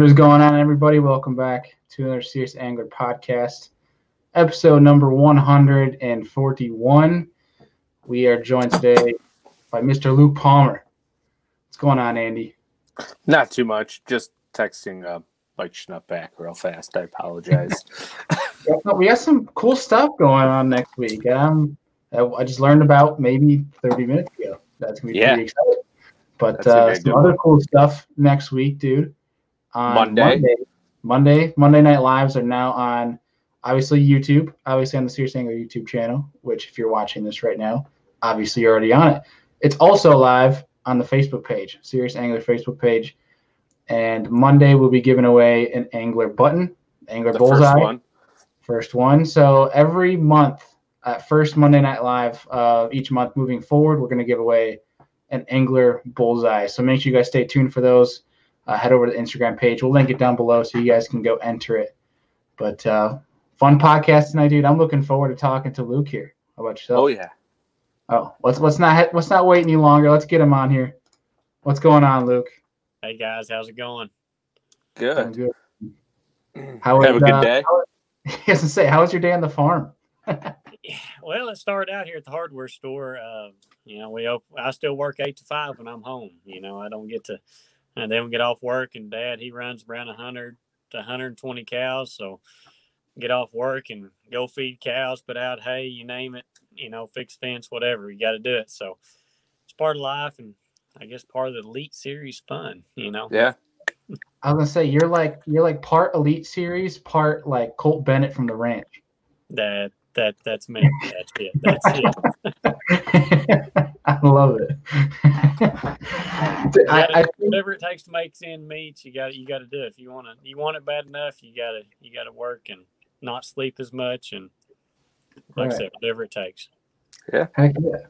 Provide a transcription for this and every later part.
What is going on, everybody? Welcome back to another Serious Angler podcast, episode number 141. We are joined today by Mr. Luke Palmer. What's going on, Andy? Not too much. Just texting uh, Mike Schnupp back real fast. I apologize. we got some cool stuff going on next week. Um, I just learned about maybe 30 minutes ago. That's gonna be Yeah. pretty exciting. But uh, some one. other cool stuff next week, dude. On Monday. Monday, Monday, Monday Night Lives are now on obviously YouTube, obviously on the Serious Angler YouTube channel. Which, if you're watching this right now, obviously you're already on it. It's also live on the Facebook page, Serious Angler Facebook page. And Monday we'll be giving away an angler button, angler the bullseye first one. first one. So every month, at first Monday Night Live, uh, each month moving forward, we're going to give away an angler bullseye. So make sure you guys stay tuned for those. Uh, head over to the Instagram page. We'll link it down below so you guys can go enter it. But uh, fun podcast tonight, dude. I'm looking forward to talking to Luke here. How about yourself? Oh yeah. Oh, let's let's not let's not wait any longer. Let's get him on here. What's going on, Luke? Hey guys, how's it going? Good. good. How Have a good uh, day. how- I was gonna say, how was your day on the farm? Well, it started out here at the hardware store. Uh, you know, we op- I still work eight to five when I'm home. You know, I don't get to, and then we get off work, and Dad he runs around hundred to 120 cows, so get off work and go feed cows, put out hay, you name it. You know, fix fence, whatever. You got to do it. So it's part of life, and I guess part of the elite series fun. You know. Yeah. I was gonna say you're like you're like part Elite Series, part like Colt Bennett from the Ranch. That that that's me. That's it. That's it. I love it. I, I whatever it takes to make ends meet, you got you got to do it. If you want to, you want it bad enough, you got to you got to work and not sleep as much, and like I said, whatever it takes. Yeah. heck yeah.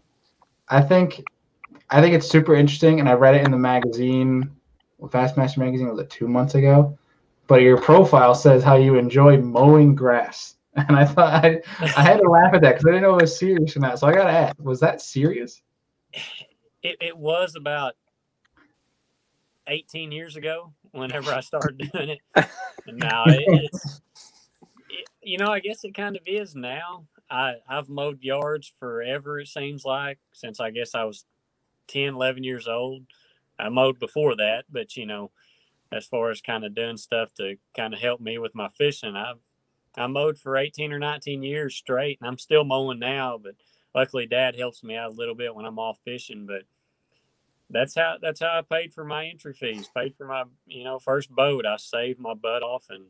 I think I think it's super interesting, and I read it in the magazine, Bassmaster magazine. Was it two months ago? But your profile says how you enjoy mowing grass, and I thought I, I had to laugh at that because I didn't know it was serious or not. So I gotta ask, was that serious? It, it was about 18 years ago whenever I started doing it. And now it, it's, it, you know, I guess it kind of is now. I, I've mowed yards forever, it seems like, since I guess I was 10, 11 years old. I mowed before that, but, you know, as far as kind of doing stuff to kind of help me with my fishing, I've I mowed for 18 or 19 years straight, and I'm still mowing now, but luckily dad helps me out a little bit when I'm off fishing, but that's how that's how I paid for my entry fees. Paid for my you know first boat. I saved my butt off and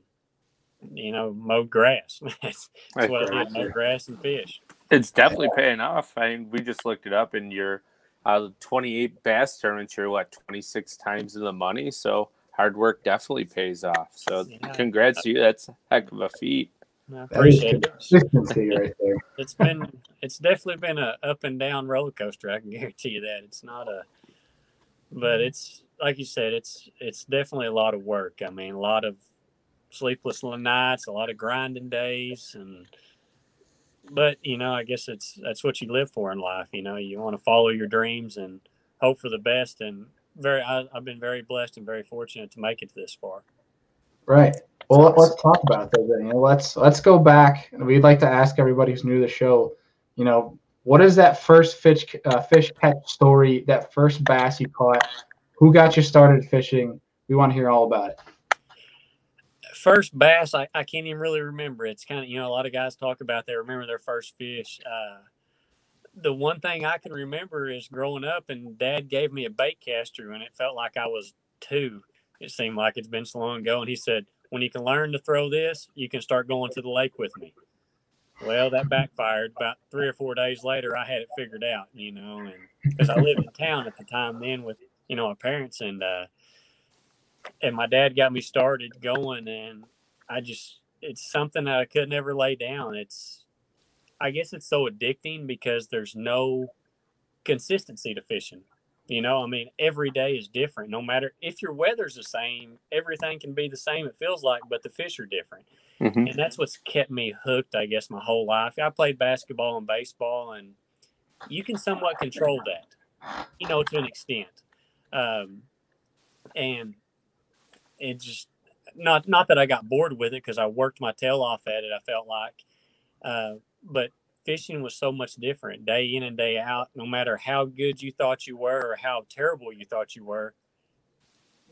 you know mowed grass. that's, that's what I did: mow grass and fish. It's definitely paying off. I mean, we just looked it up, and your uh, 28 bass tournaments, you're what 26 times in the money. So hard work definitely pays off. So Yeah. congrats to you. That's a heck of a feat. I appreciate it. consistency right there. It's been it's definitely been a up and down roller coaster. I can guarantee you that. It's not a, but mm-hmm. it's like you said. It's it's definitely a lot of work. I mean, a lot of sleepless nights, a lot of grinding days, and but you know, I guess it's that's what you live for in life. You know, you want to follow your dreams and hope for the best. And very, I, I've been very blessed and very fortunate to make it this far. Right. Well, let- let's talk about that. Then. Let's let's go back. We'd like to ask everybody who's new to the show. You know, what is that first fish uh, fish catch story? That first bass you caught? Who got you started fishing? We want to hear all about it. first bass I, I can't even really remember it's kind of you know a lot of guys talk about they remember their first fish uh, the one thing i can remember is growing up and dad gave me a bait caster and it felt like i was two it seemed like it's been so long ago and he said when you can learn to throw this you can start going to the lake with me. Well that backfired. About three or four days later i had it figured out you know and because i lived in town at the time then with you know my parents and uh and my dad got me started going and i just it's something that i could never lay down. It's i guess it's so addicting because there's no consistency to fishing you know i mean every day is different no matter if your weather's the same everything can be the same it feels like but the fish are different Mhm. and that's what's kept me hooked i guess my whole life i played basketball and baseball and you can somewhat control that you know to an extent um, and it just not not that I got bored with it because I worked my tail off at it. I felt like, uh, but fishing was so much different day in and day out. No matter how good you thought you were or how terrible you thought you were,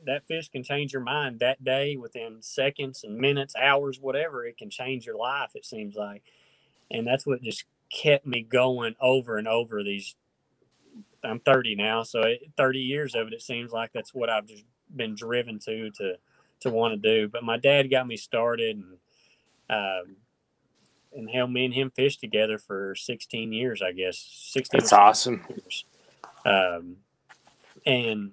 that fish can change your mind that day within seconds and minutes, hours, whatever. It can change your life. It seems like, and that's what just kept me going over and over these. I'm 30 now, so 30 years of it. It seems like that's what I've just been driven to to to want to do. But my dad got me started, and um, and hell, me and him fished together for 16 years, I guess. 16. That's awesome. Years. Um, and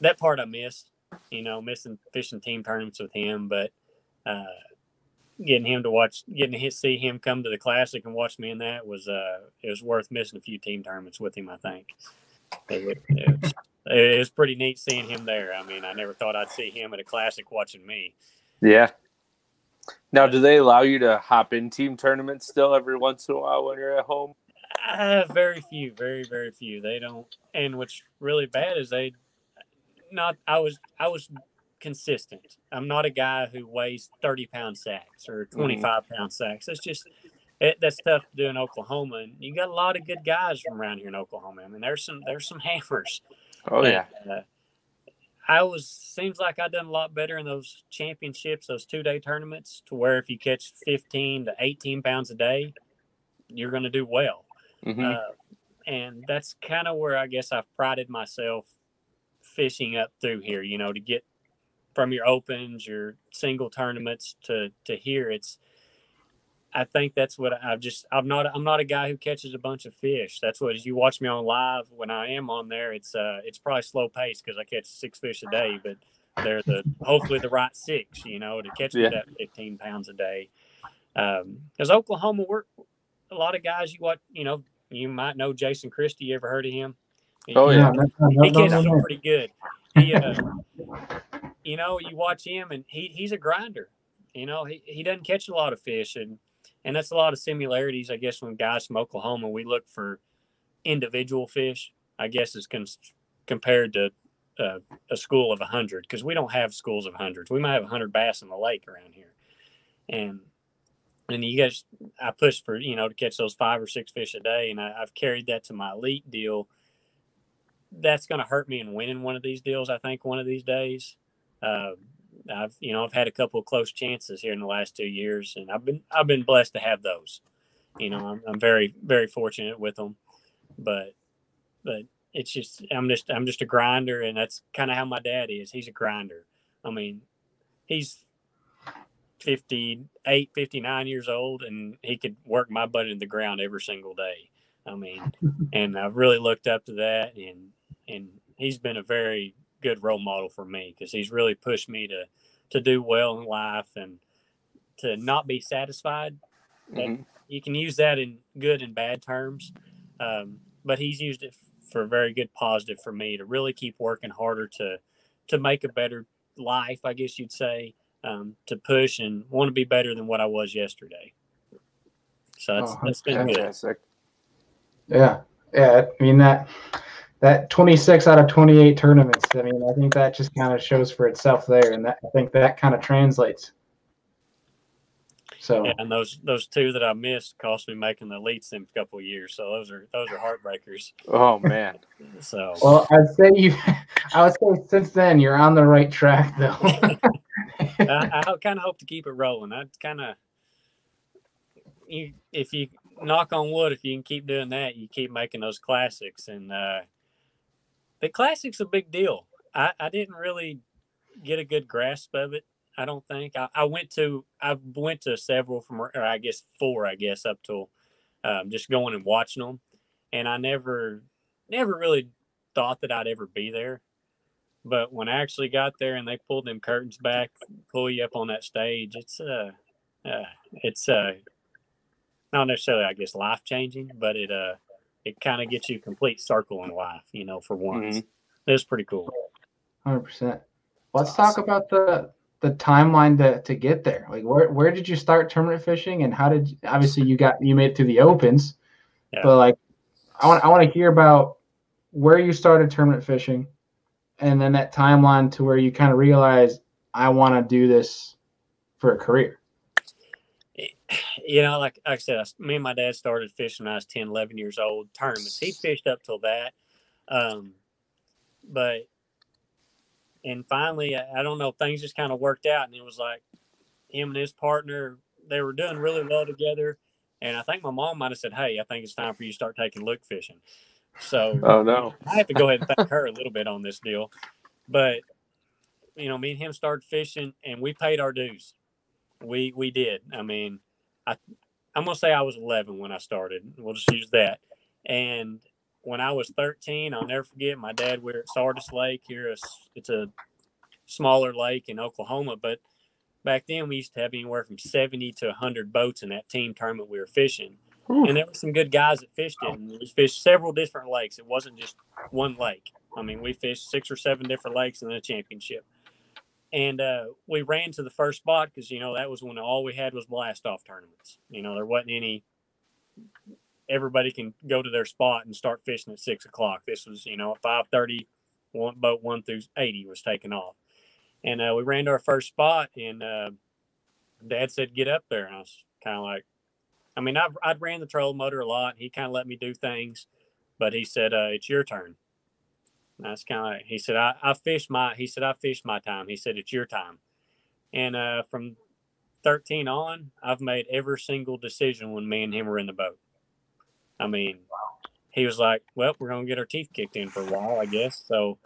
that part I missed, you know, missing fishing team tournaments with him, but uh, getting him to watch, getting to see him come to the classic and watch me in that was uh, it was worth missing a few team tournaments with him. I think it, it, was, it was pretty neat seeing him there. I mean, I never thought I'd see him at a classic watching me. Yeah. Now, do they allow you to hop in team tournaments still every once in a while when you're at home? Uh, very few, very very few. They don't. And what's really bad is they not. I was I was consistent. I'm not a guy who weighs 30 pound sacks or mm-hmm. 25 mm. pound sacks. That's just it, that's tough to do in Oklahoma. And you got a lot of good guys from around here in Oklahoma. I mean, there's some there's some hammers. Oh yeah. uh, I was seems like I done a lot better in those championships, those two day tournaments, to where if you catch 15 to 18 pounds a day, you're going to do well. Mm-hmm. Uh, and that's kind of where I guess I've prided myself fishing up through here. You know, to get from your opens, your single tournaments to to here, it's I think that's what I've just I'm not I'm not a guy who catches a bunch of fish. That's what as you watch me on live when I am on there, it's uh it's probably slow pace because I catch six fish a day, but they're the hopefully the right six, you know, to catch yeah. that 15 pounds a day. Um, because Oklahoma, we're a lot of guys you what you know you might know Jason Christie. You ever heard of him? Oh yeah, he catches them pretty good. He, uh, you know, you watch him and he he's a grinder. You know, he, he doesn't catch a lot of fish and and that's a lot of similarities, I guess, when guys from Oklahoma we look for individual fish. I guess is con- compared to uh, a school of hundred because we don't have schools of hundreds. We might have hundred bass in the lake around here, and and you guys, I push for you know to catch those five or six fish a day, and I, have carried that to my elite deal. That's going to hurt me in winning one of these deals. I think one of these days. Uh, I've you know I've had a couple of close chances here in the last two years, and I've been I've been blessed to have those. You know, I'm, I'm very very fortunate with them, but but it's just I'm just I'm just a grinder, and that's kind of how my dad is. He's a grinder. I mean, he's 58, 59 years old, and he could work my butt in the ground every single day. I mean, and I've really looked up to that, and and he's been a very good role model for me because he's really pushed me to to do well in life and to not be satisfied. Mm-hmm. You can use that in good and bad terms, um, but he's used it for very good positive for me to really keep working harder to to make a better life, I guess you'd say, um, to push and want to be better than what I was yesterday. So that's, oh, that's been fantastic. good. Yeah, yeah. I mean that that 26 out of 28 tournaments. I mean, I think that just kind of shows for itself there, and that I think that kind of translates. So yeah, and those those two that I missed cost me making the elites in a couple years. So those are those are heartbreakers. Oh man. so well, I'd say you. I would say since then you're on the right track, though. I, I kind of hope to keep it rolling. I kind of you if you knock on wood, if you can keep doing that, you keep making those classics, and uh, the classic's a big deal. I, I didn't really get a good grasp of it. I don't think I, I went to I went to several from or I guess four I guess up till um, just going and watching them, and I never never really thought that I'd ever be there. But when I actually got there and they pulled them curtains back, pull you up on that stage, it's uh, uh it's uh not necessarily I guess life changing, but it uh it kind of gets you a complete circle in life, you know, for once. Mm-hmm. It's pretty cool. Hundred percent. Let's talk about the the timeline to, to get there. Like where where did you start tournament fishing and how did obviously you got you made it to the opens, yeah. but like I want I want to hear about where you started tournament fishing, and then that timeline to where you kind of realized I want to do this for a career? You know, like, like I said, I, me and my dad started fishing when I was 10, 11 years old. Tournaments. He fished up till that. Um, but, and finally, I, I don't know, things just kind of worked out. And it was like him and his partner, they were doing really well together. And I think my mom might have said, Hey, I think it's time for you to start taking Luke fishing. So, Oh no. I have to go ahead and thank her a little bit on this deal. But you know, me and him started fishing and we paid our dues. We we did. I mean, I I'm gonna say I was 11 when I started. We'll just use that. And when I was 13, I'll never forget. My dad we we're at Sardis Lake here. It's, a smaller lake in Oklahoma, but back then we used to have anywhere from 70 to 100 boats in that team tournament we were fishing. And there were some good guys that fished it. And we fished several different lakes. It wasn't just one lake. I mean, we fished six or seven different lakes in the championship. And uh, we ran to the first spot because, you know, that was when all we had was blast off tournaments. You know, there wasn't any, everybody can go to their spot and start fishing at six o'clock. This was, you know, at 5.30, boat one through 80 was taking off. And uh, we ran to our first spot and uh, dad said, get up there. And I was kind of like, I mean, I've, I'd ran the trolling motor a lot. He kind of let me do things, but he said, uh, it's your turn. That's kind of like, he said, I, I fished my, he said, I fished my time. He said, it's your time. And uh, from 13 on, I've made every single decision when me and him were in the boat. I mean, he was like, well, we're going to get our teeth kicked in for a while, I guess. So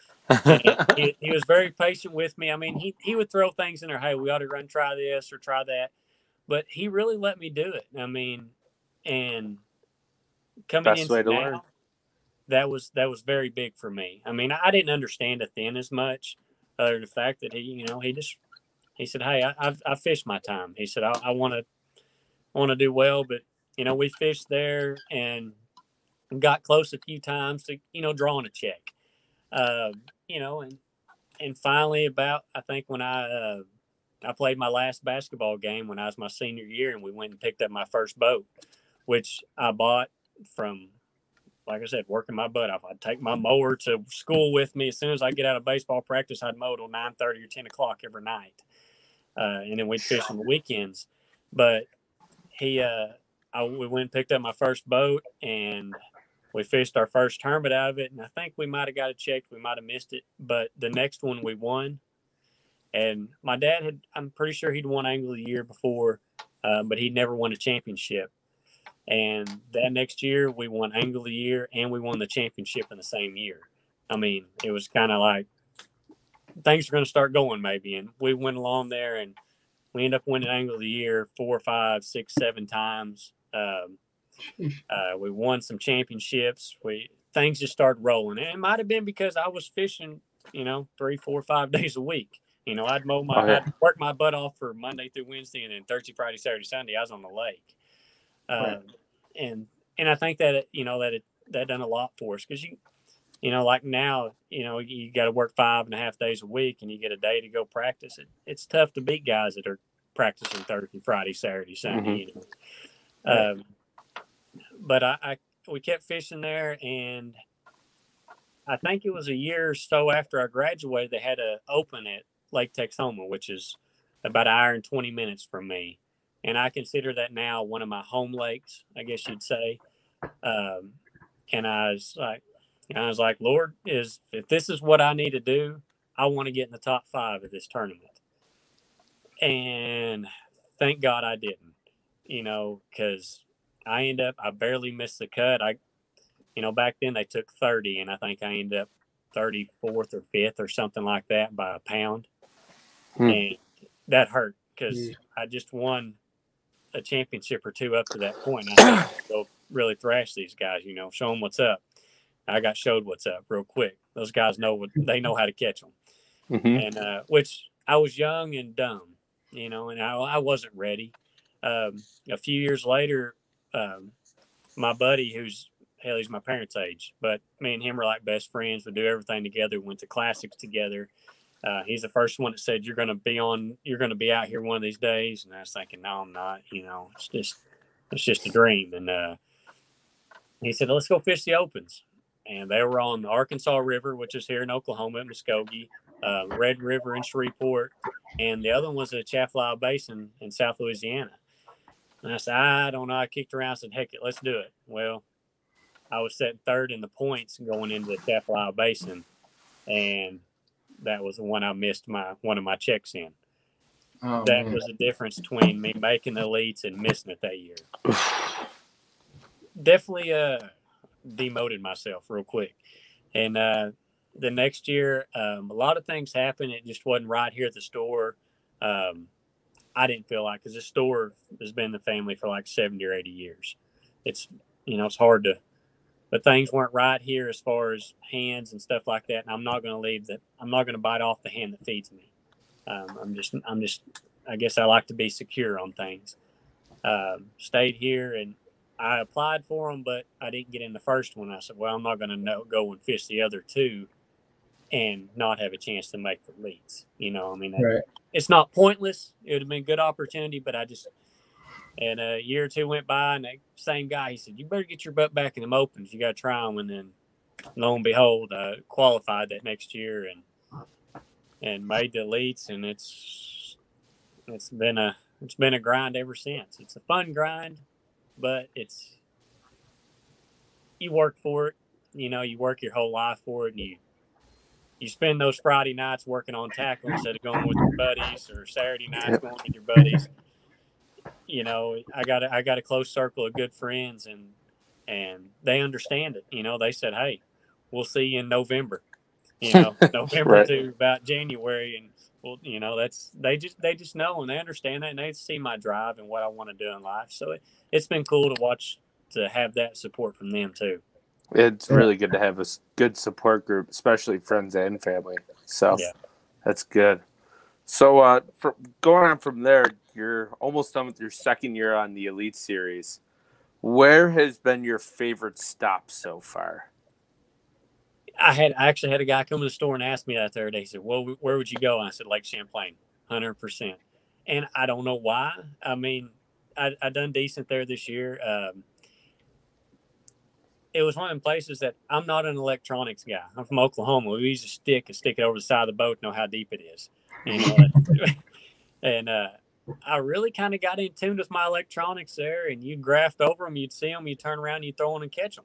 he, he was very patient with me. I mean, he, he would throw things in there. Hey, we ought to run, try this or try that but he really let me do it. I mean, and coming Best into way to now, learn. That was that was very big for me. I mean, I didn't understand it then as much, other than the fact that he, you know, he just he said, "Hey, I I've, I fished my time." He said, "I want to want to do well, but you know, we fished there and got close a few times to you know drawing a check, uh, you know, and and finally about I think when I uh, I played my last basketball game when I was my senior year, and we went and picked up my first boat, which I bought from, like I said, working my butt off. I'd take my mower to school with me as soon as I get out of baseball practice. I'd mow till nine thirty or ten o'clock every night, uh, and then we'd fish on the weekends. But he, uh, I, we went and picked up my first boat, and we fished our first tournament out of it. And I think we might have got it checked. We might have missed it, but the next one we won and my dad had, I'm pretty sure he'd won Angler of the Year before, um, but he'd never won a championship. And that next year, we won Angle of the Year and we won the championship in the same year. I mean, it was kind of like things are going to start going maybe. And we went along there and we ended up winning Angle of the Year four, five, six, seven times. Um, uh, we won some championships. We things just started rolling. And it might have been because I was fishing, you know, three, four, five days a week. You know, I'd mow my, Oh, yeah. I'd work my butt off for Monday through Wednesday, and then Thursday, Friday, Saturday, Sunday, I was on the lake. Right. Um, and and I think that it, you know that it that done a lot for us because you, you know, like now, you know, you got to work five and a half days a week, and you get a day to go practice. It, it's tough to beat guys that are practicing Thursday, Friday, Saturday, Sunday. You know, Right. um, but I, I we kept fishing there, and I think it was a year or so after I graduated, they had a open at Lake Texoma, which is about an hour and 20 minutes from me. And I consider that now one of my home lakes, I guess you'd say. Um, and I was like, I was like, Lord, is if this is what I need to do, I want to get in the top five of this tournament. And thank God I didn't, you know, because I end up, I barely missed the cut. I, you know, back then they took 30, and I think I ended up 34th or 5th or something like that by a pound. Hmm. And that hurt because Yeah. I just won a championship or two up to that point. I had to go really thrash these guys, you know, show them what's up. I got showed what's up real quick. Those guys know what they know how to catch them, Mhm. and uh, which I was young and dumb, you know, and I, I wasn't ready. Um, a few years later, um, my buddy, who's hell, he's my parents' age, but me and him were like best friends. We do everything together. Went to classics together. Uh, he's the first one that said, "You're going to be on. You're going to be out here one of these days." And I was thinking, "No, I'm not. You know, it's just, it's just a dream." And uh, he said, "Let's go fish the opens." And they were on the Arkansas River, which is here in Oklahoma at Muskogee. uh, Red River in Shreveport, and the other one was the Atchafalaya Basin in South Louisiana. And I said, I don't know. I kicked around, said, heck it, let's do it. Well, I was set third in the points going into the Atchafalaya Basin, and that was the one I missed my one of my checks in. Oh, that man. was the difference between me making the elites and missing it that year. Definitely uh demoted myself real quick. And uh the next year, um, a lot of things happened. It just wasn't right here at the store. Um, I didn't feel like because the store has been the family for like 70 or 80 years. It's, you know, it's hard to, but things weren't right here as far as hands and stuff like that. And I'm not going to leave that. I'm not going to bite off the hand that feeds me. Um, I'm just, I'm just, I guess I like to be secure on things. Um, stayed here and I applied for them, but I didn't get in the first one. I said, well, I'm not going to know, go and fish the other two and not have a chance to make the leads. You know, I mean, Right. it's not pointless. It would have been a good opportunity, but I just, and a year or two went by, and that same guy, he said, "You better get your butt back in them opens. You got to try them." And then, lo and behold, I qualified that next year and and made the elites, and it's it's been a it's been a grind ever since. It's a fun grind, but it's you work for it. You know, you work your whole life for it, and you you spend those Friday nights working on tackle instead of going with your buddies, or Saturday nights Yep. going with your buddies. You know, I got a, I got a close circle of good friends, and and they understand it. You know, they said, "Hey, we'll see you in November." You know, November Right. to about January, and well, you know, that's they just they just know and they understand that, and they see my drive and what I want to do in life. So it, it's been cool to watch to have that support from them too. It's really good to have a good support group, especially friends and family. So Yeah. that's good. So uh, for, going on from there, you're almost done with your second year on the Elite Series. Where has been your favorite stop so far? I had I actually had a guy come to the store and ask me that the other day. He said, "Well, where would you go?" And I said, "Lake Champlain, hundred percent." And I don't know why. I mean, I I done decent there this year. Um, it was one of the places that I'm not an electronics guy. I'm from Oklahoma. We use a stick and stick it over the side of the boat, know how deep it is. You know, and uh, I really kind of got in tune with my electronics there. And you'd graft over them, you'd see them, you turn around, you throw them and catch them.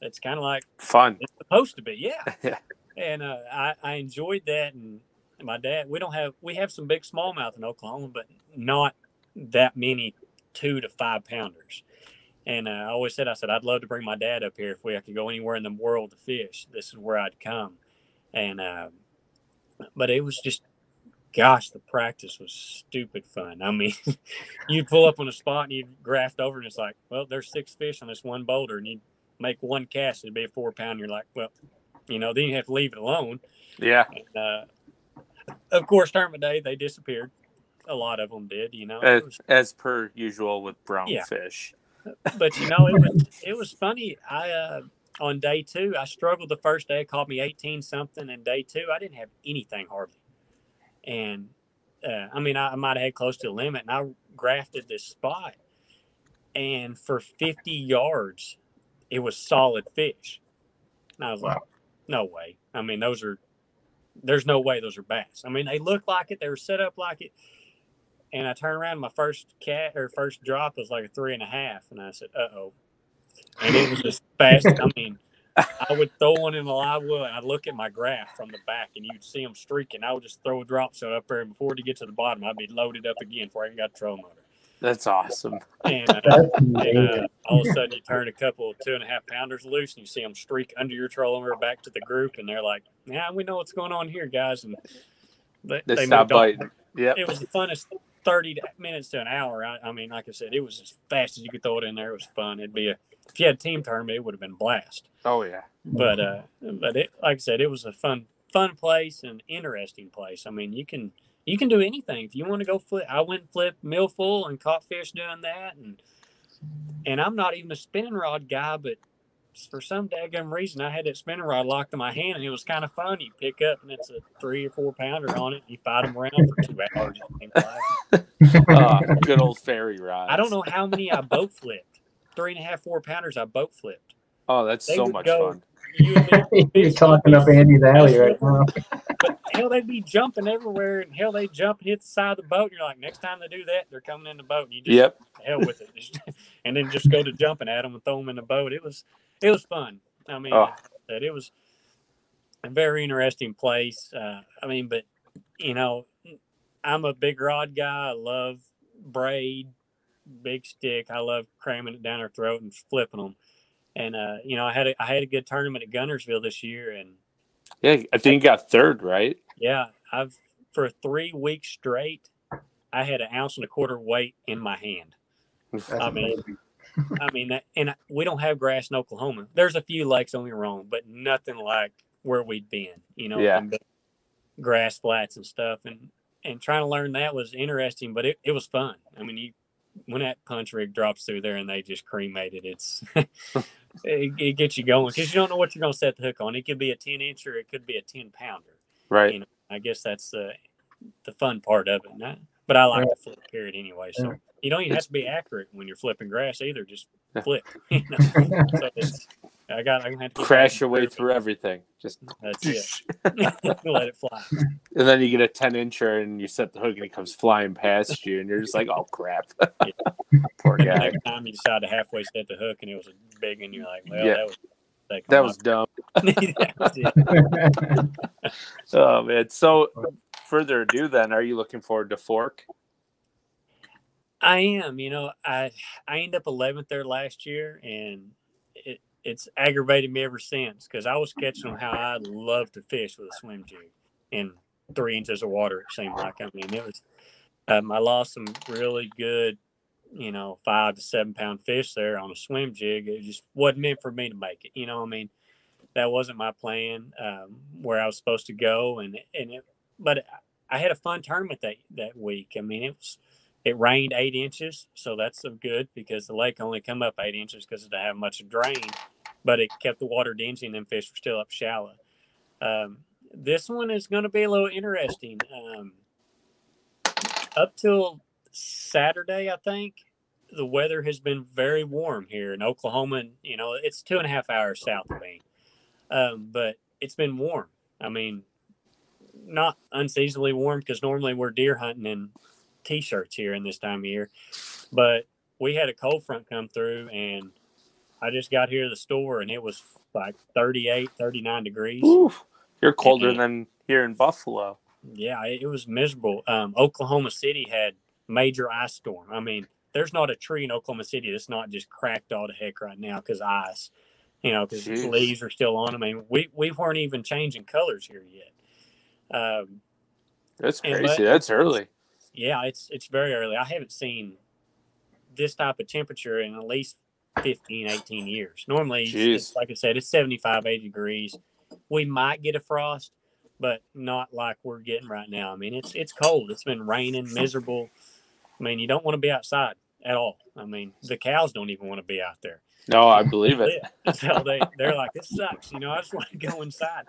It's kind of like Fun. it's supposed to be, yeah. Yeah. And uh, I, I enjoyed that. And my dad, we don't have, we have some big smallmouth in Oklahoma, but not that many two to five pounders. And uh, I always said, I said, I'd love to bring my dad up here if we could go anywhere in the world to fish. This is where I'd come. And, uh, but it was just, gosh, the practice was stupid fun. I mean, you'd pull up on a spot and you'd graft over, and it's like, well, there's six fish on this one boulder, and you'd make one cast, it'd be a four pound. You're like, well, you know, then you have to leave it alone. Yeah. And, uh, of course, tournament day, they disappeared. A lot of them did, you know. As, was- as per usual with brown Yeah. fish. but you know, it was it was funny. I uh, on day two, I struggled the first day. It caught me eighteen something, and day two, I didn't have anything hardly. And uh, I mean, I, I might have had close to the limit, and I grafted this spot, and for fifty yards, it was solid fish. And I was like, no way. I mean, those are there's no way those are bass. I mean, they look like it. They were set up like it. And I turned around, my first cat or first drop was like a three and a half, and I said, "Uh oh," and it was just fast. I mean, I would throw one in the live well, and I'd look at my graph from the back, and you'd see them streaking. I would just throw a drop shot up there, and before it get to the bottom, I'd be loaded up again before I even got the troll motor. That's awesome. And, uh, That's and uh, all of a sudden, you turn a couple of two and a half pounders loose, and you see them streak under your trolling motor back to the group, and they're like, "Yeah, we know what's going on here, guys." And they, They, they stop biting. Yep. It was the funnest thirty minutes to an hour. I, I mean, like I said, it was as fast as you could throw it in there. It was fun. It'd be a if you had a team tournament, it would have been a blast. Oh yeah. But uh, but it, like I said, it was a fun fun place and interesting place. I mean, you can you can do anything if you want to go flip. I went and flipped milfoil and caught fish doing that, and and I'm not even a spinning rod guy, but for some daggum reason, I had that spinning rod locked in my hand, and it was kind of fun. You pick up, and it's a three or four pounder on it. You fight them around for two hours. it seems like. Uh, good old fairy rod. I don't know how many I boat flipped. Three and a half, four pounders I boat flipped. Oh, that's They so much go- fun. You would be You're talking up Andy's alley right now. but hell, they'd be jumping everywhere, and hell, they jump and hit the side of the boat. And you're like, next time they do that, they're coming in the boat, and you just Yep. hell with it, and then just go to jumping at them and throw them in the boat. It was it was fun. I mean, Oh. that it was a very interesting place. Uh, I mean, but you know, I'm a big rod guy. I love braid, big stick. I love cramming it down their throat and flipping them. And uh, you know, I had a, I had a good tournament at Guntersville this year, and Yeah, I think you got third, right? yeah, I've for three weeks straight, I had an ounce and a quarter weight in my hand. That's I mean, amazing. I mean, that, and we don't have grass in Oklahoma. There's a few lakes, don't get wrong, but nothing like where we'd been. You know, Yeah. grass flats and stuff, and and trying to learn that was interesting, but it, it was fun. I mean, you when that punch rig drops through there and they just cremated, it, it's it, it gets you going because you don't know what you're going to set the hook on. It could be a ten inch or it could be a ten pounder. Right. You know, I guess that's the the fun part of it. And I- but I like Yeah. to flip period anyway, so Yeah. you don't even have to be accurate when you're flipping grass either. Just flip. You know? so it's, I got. I'm gonna have to Crash your way through everything. Just That's it. Let it fly. and then you get a ten incher and you set the hook and it comes flying past you and you're just like, oh crap. Poor guy. next time you decide to halfway set the hook and it was big, and you're like, well, Yeah. that was. That was dumb. that was. Oh man. So further ado then, are you looking forward to fork? I am. You know, I I ended up 11th there last year, and it's aggravated me ever since because I was catching them how I love to fish with a swim jig in three inches of water. It seemed like. I mean, it was. Um, I lost some really good, you know, five to seven pound fish there on a swim jig. It just wasn't meant for me to make it. You know, I mean, that wasn't my plan um, where I was supposed to go, and and it, but I had a fun tournament that that week. I mean, it was it rained eight inches, so that's good because the lake only come up eight inches because it didn't have much drain, but it kept the water dingy and them fish were still up shallow. Um, this one is going to be a little interesting. Um, up till Saturday, I think the weather has been very warm here in Oklahoma, and you know it's two and a half hours south of me, um, but it's been warm. I mean, not unseasonably warm because normally we're deer hunting in t-shirts here in this time of year, but we had a cold front come through and I just got here to the store and it was like 38, 39 degrees. Ooh, you're colder than here in Buffalo. Yeah, it, it was miserable. Um, Oklahoma City had major ice storm. I mean, there's not a tree in Oklahoma City that's not just cracked all to heck right now because ice. You know, because leaves are still on. I mean, we we weren't even changing colors here yet. Um, That's crazy. let- That's early. Yeah, it's it's very early. I haven't seen this type of temperature in at least 15, 18 years. Normally, it's- like I said, it's 75, 80 degrees. We might get a frost, but not like we're getting right now. I mean, it's it's cold. It's been raining, miserable. I mean, you don't want to be outside at all. I mean, the cows don't even want to be out there. No, I believe it. so they they're like, this sucks. You know, I just want to go inside.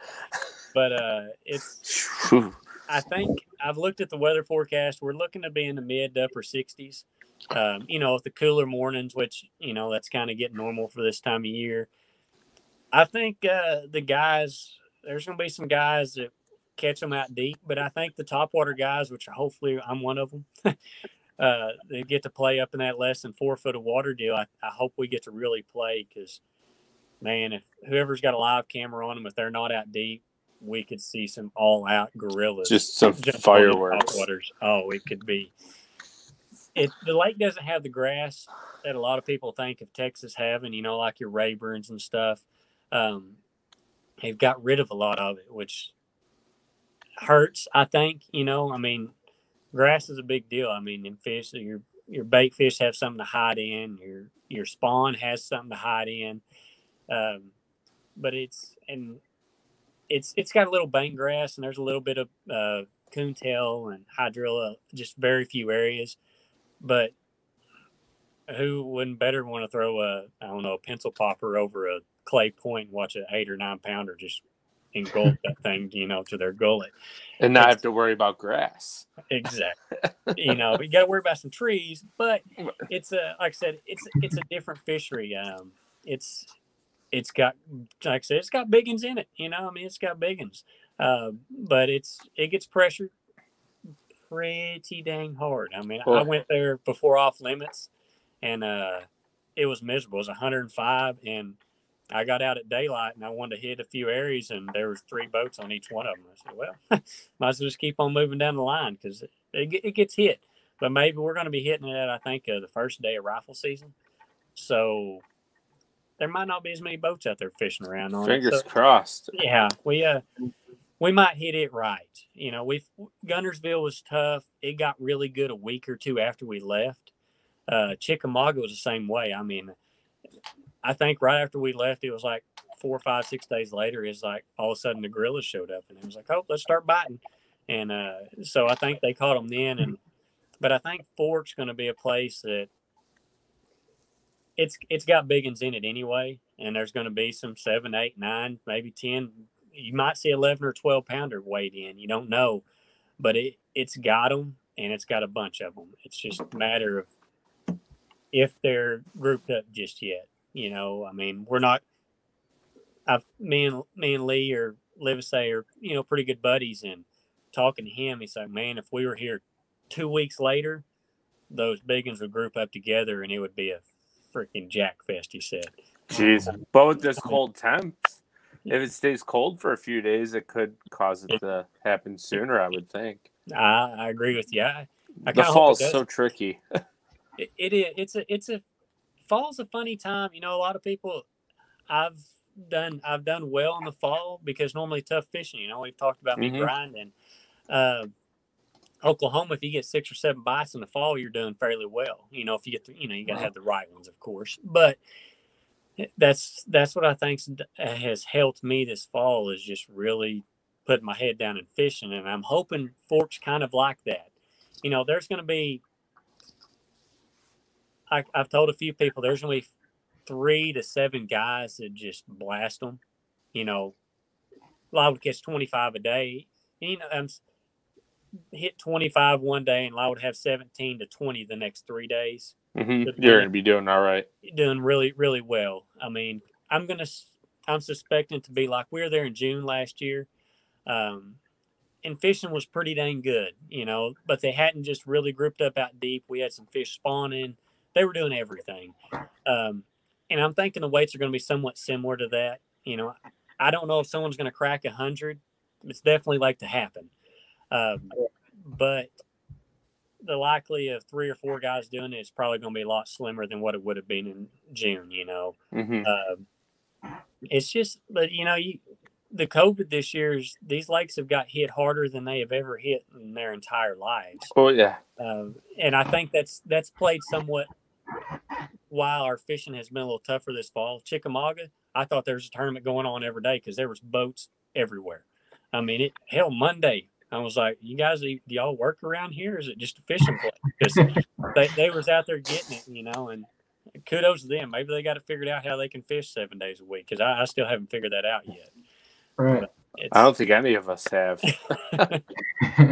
But uh, it's. I think I've looked at the weather forecast. We're looking to be in the mid to upper 60s. Um, you know, with the cooler mornings, which you know that's kind of getting normal for this time of year. I think uh, the guys, there's going to be some guys that catch them out deep, but I think the topwater guys, which are hopefully I'm one of them, uh, they get to play up in that less than four foot of water deal. I, I hope we get to really play because, man, if whoever's got a live camera on them, if they're not out deep, we could see some all out gorillas. Just some the fireworks. Oh, it could be. It the lake doesn't have the grass that a lot of people think of Texas having. You know, like your Rayburns and stuff. Um, they've got rid of a lot of it, which hurts. I think. You know, I mean, grass is a big deal. I mean, in fish, your your bait fish have something to hide in. Your your spawn has something to hide in. Um, but it's and it's it's got a little bank grass and there's a little bit of uh, coontail and hydrilla, just very few areas. But who wouldn't better want to throw a I don't know a pencil popper over a clay point and watch an eight or nine pounder just engulf that thing, you know, to their gullet. And not have to worry about grass. Exactly. you know, you got to worry about some trees, but it's a like I said, it's it's a different fishery. Um, it's it's got like I said, it's got biggins in it. You know, I mean, it's got biggins. Uh, but it's it gets pressured pretty dang hard. I mean, I went there before off limits, and uh, it was miserable. It was 105, and I got out at daylight, and I wanted to hit a few areas, and there was three boats on each one of them. I said, well, might as well just keep on moving down the line because it, it, it gets hit. But maybe we're going to be hitting it, I think, uh, the first day of rifle season. So there might not be as many boats out there fishing around on it. Fingers So- crossed. yeah, we uh we might hit it right. You know, we've Guntersville was tough. It got really good a week or two after we left. Uh Chickamauga was the same way. I mean, I think right after we left, it was like four, five, six days later, it's like all of a sudden the gorillas showed up and it was like, oh, let's start biting. And uh, so I think they caught them then. And but I think Fork's going to be a place that it's it's got big uns in it anyway, and there's going to be some seven, eight, nine, maybe ten. You might see eleven or twelve pounder weighed in. You don't know, but it it's got them, and it's got a bunch of them. It's just a matter of if they're grouped up just yet. You know, I mean, we're not. I've me and me and Lee or Livesay are you know pretty good buddies, and talking to him, he's like, man, if we were here two weeks later, those big ones would group up together, and it would be a freaking jack fest. He said. Jeez. But with this cold temps, if it stays cold for a few days, it could cause it to happen sooner, I would think. I, I agree with you. I, I The fall is so tricky. it, it is it's a it's a fall's a funny time you know a lot of people i've done i've done well in the fall because normally tough fishing you know we've talked about me Mhm. grinding uh oklahoma if you get six or seven bites in the fall you're doing fairly well you know if you get the, you know you got to have the right ones of course but eh, that's that's what i think has helped me this fall is just really putting my head down and fishing and i'm hoping forks kind of like that you know there's going to be I, I've told a few people there's going to be three to seven guys that just blast them. You know, I would catch 25 a day. You know, I'm hit 25 one day, and I would have 17 to 20 the next three days. hmm You're going to be doing all right. Doing really, really well. I mean, I'm gonna, I'm suspecting to be like we were there in June last year, um, and fishing was pretty dang good. You know, but they hadn't just really grouped up out deep. We had some fish spawning. They were doing everything. Um, and I'm thinking the weights are going to be somewhat similar to that. You know, I don't know if someone's going to crack a hundred. It's definitely like to happen. Um, but the likely of three or four guys doing it is probably going to be a lot slimmer than what it would have been in June. You know, hmm um, it's just, but you know, you the COVID this year's these lakes have got hit harder than they have ever hit in their entire lives. Oh, yeah. Um, and I think that's that's played somewhat while our fishing has been a little tougher this fall. Chickamauga, I thought there was a tournament going on every day because there was boats everywhere. I mean, it hell Monday. I was like, "You guys, do y'all work around here? Is it just a fishing place?" Because they, they was out there getting it, you know. And kudos to them. Maybe they got it figured out how they can fish seven days a week. Because I, I still haven't figured that out yet. Right. I don't think any of us have.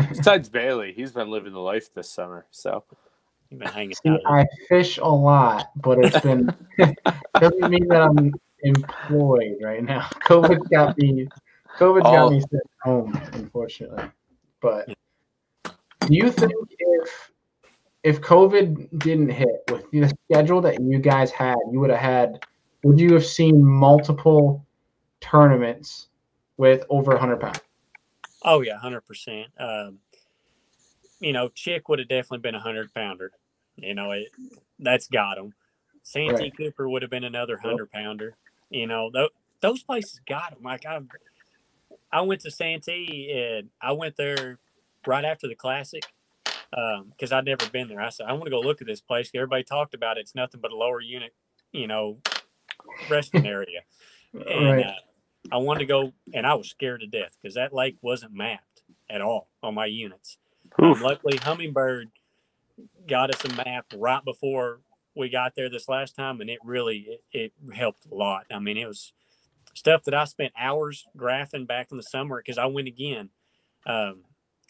Besides Bailey, he's been living the life this summer. So you've been hanging See, out. I fish a lot, but it's been doesn't mean that I'm employed right now. COVID got me. COVID Oh. got me sent home, unfortunately. But do you think if if COVID didn't hit with the schedule that you guys had, you would have had? Would you have seen multiple tournaments with over 100 pounds? Oh yeah, hundred percent. Um, you know, Chick would have definitely been a hundred pounder. You know, it, that's got him. Santee Right. Cooper would have been another hundred pounder. You know, th- those places got him. Like I, I went to Santee and I went there right after the classic because I'd never been there. I said I want to go look at this place. Everybody talked about it. It's nothing but a lower unit, you know, resting area. And Right. uh, I wanted to go, and I was scared to death because that lake wasn't mapped at all on my units. Um, luckily, Humminbird got us a map right before we got there this last time, and it really it, it helped a lot. I mean, it was stuff that I spent hours graphing back in the summer because I went again. Um,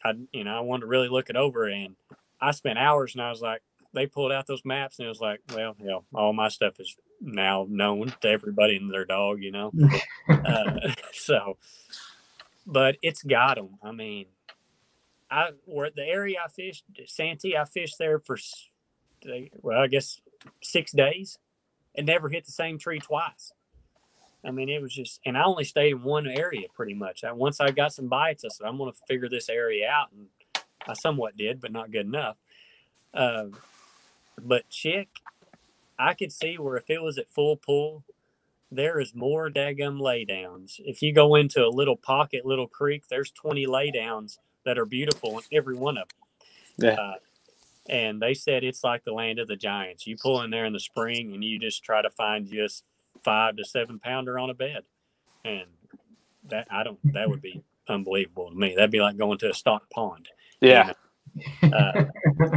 I you know I wanted to really look it over, and I spent hours, and I was like, they pulled out those maps, and it was like, well, you know, all my stuff is now known to everybody and their dog, you know. uh, so, but it's got them. I mean, I where the area I fished, Santee, I fished there for well, I guess six days, and never hit the same tree twice. I mean, it was just, and I only stayed in one area pretty much. I, once I got some bites, I said I'm going to figure this area out, and I somewhat did, but not good enough. Uh, but chick, I could see where if it was at full pull, there is more daggum laydowns. If you go into a little pocket, little creek, there's 20 laydowns that are beautiful in every one of them. Yeah. Uh, and they said it's like the land of the giants. You pull in there in the spring and you just try to find just five to seven pounder on a bed. And that I don't that would be unbelievable to me. That'd be like going to a stock pond. Yeah. You know? uh,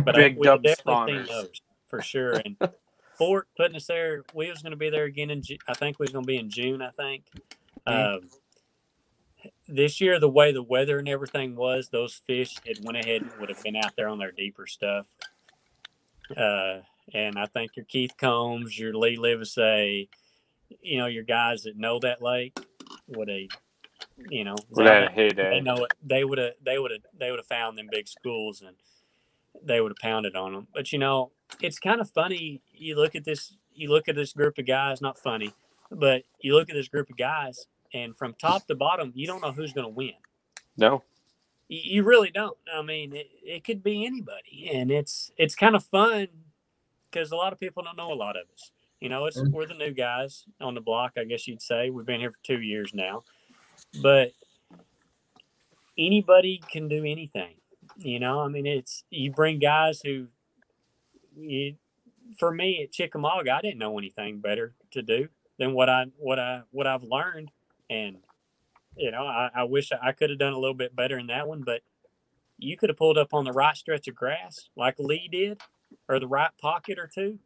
but Big I, we definitely seen those for sure. And Fork putting us there. We was going to be there again in. I think we was going to be in June. I think. Mm-hmm. Um, this year, the way the weather and everything was, those fish had went ahead and would have been out there on their deeper stuff. Uh, and I think your Keith Combs, your Lee Livesay, you know, your guys that know that lake would have, you know, that heyday. They know it. They would have. They would have. They would have found them big schools and they would have pounded on them. But you know, it's kind of funny. You look at this. You look at this group of guys. Not funny, but you look at this group of guys, and from top to bottom, you don't know who's going to win. No, you, you, really don't. I mean, it, it could be anybody, and it's it's kind of fun because a lot of people don't know a lot of us. You know, it's mm-hmm. we're the new guys on the block, I guess you'd say. We've been here for two years now, but anybody can do anything. You know, I mean, it's you bring guys who, you, for me at Chickamauga, I didn't know anything better to do than what I what I what I've learned, and you know, I, I wish I could have done a little bit better in that one, but you could have pulled up on the right stretch of grass like Lee did, or the right pocket or two.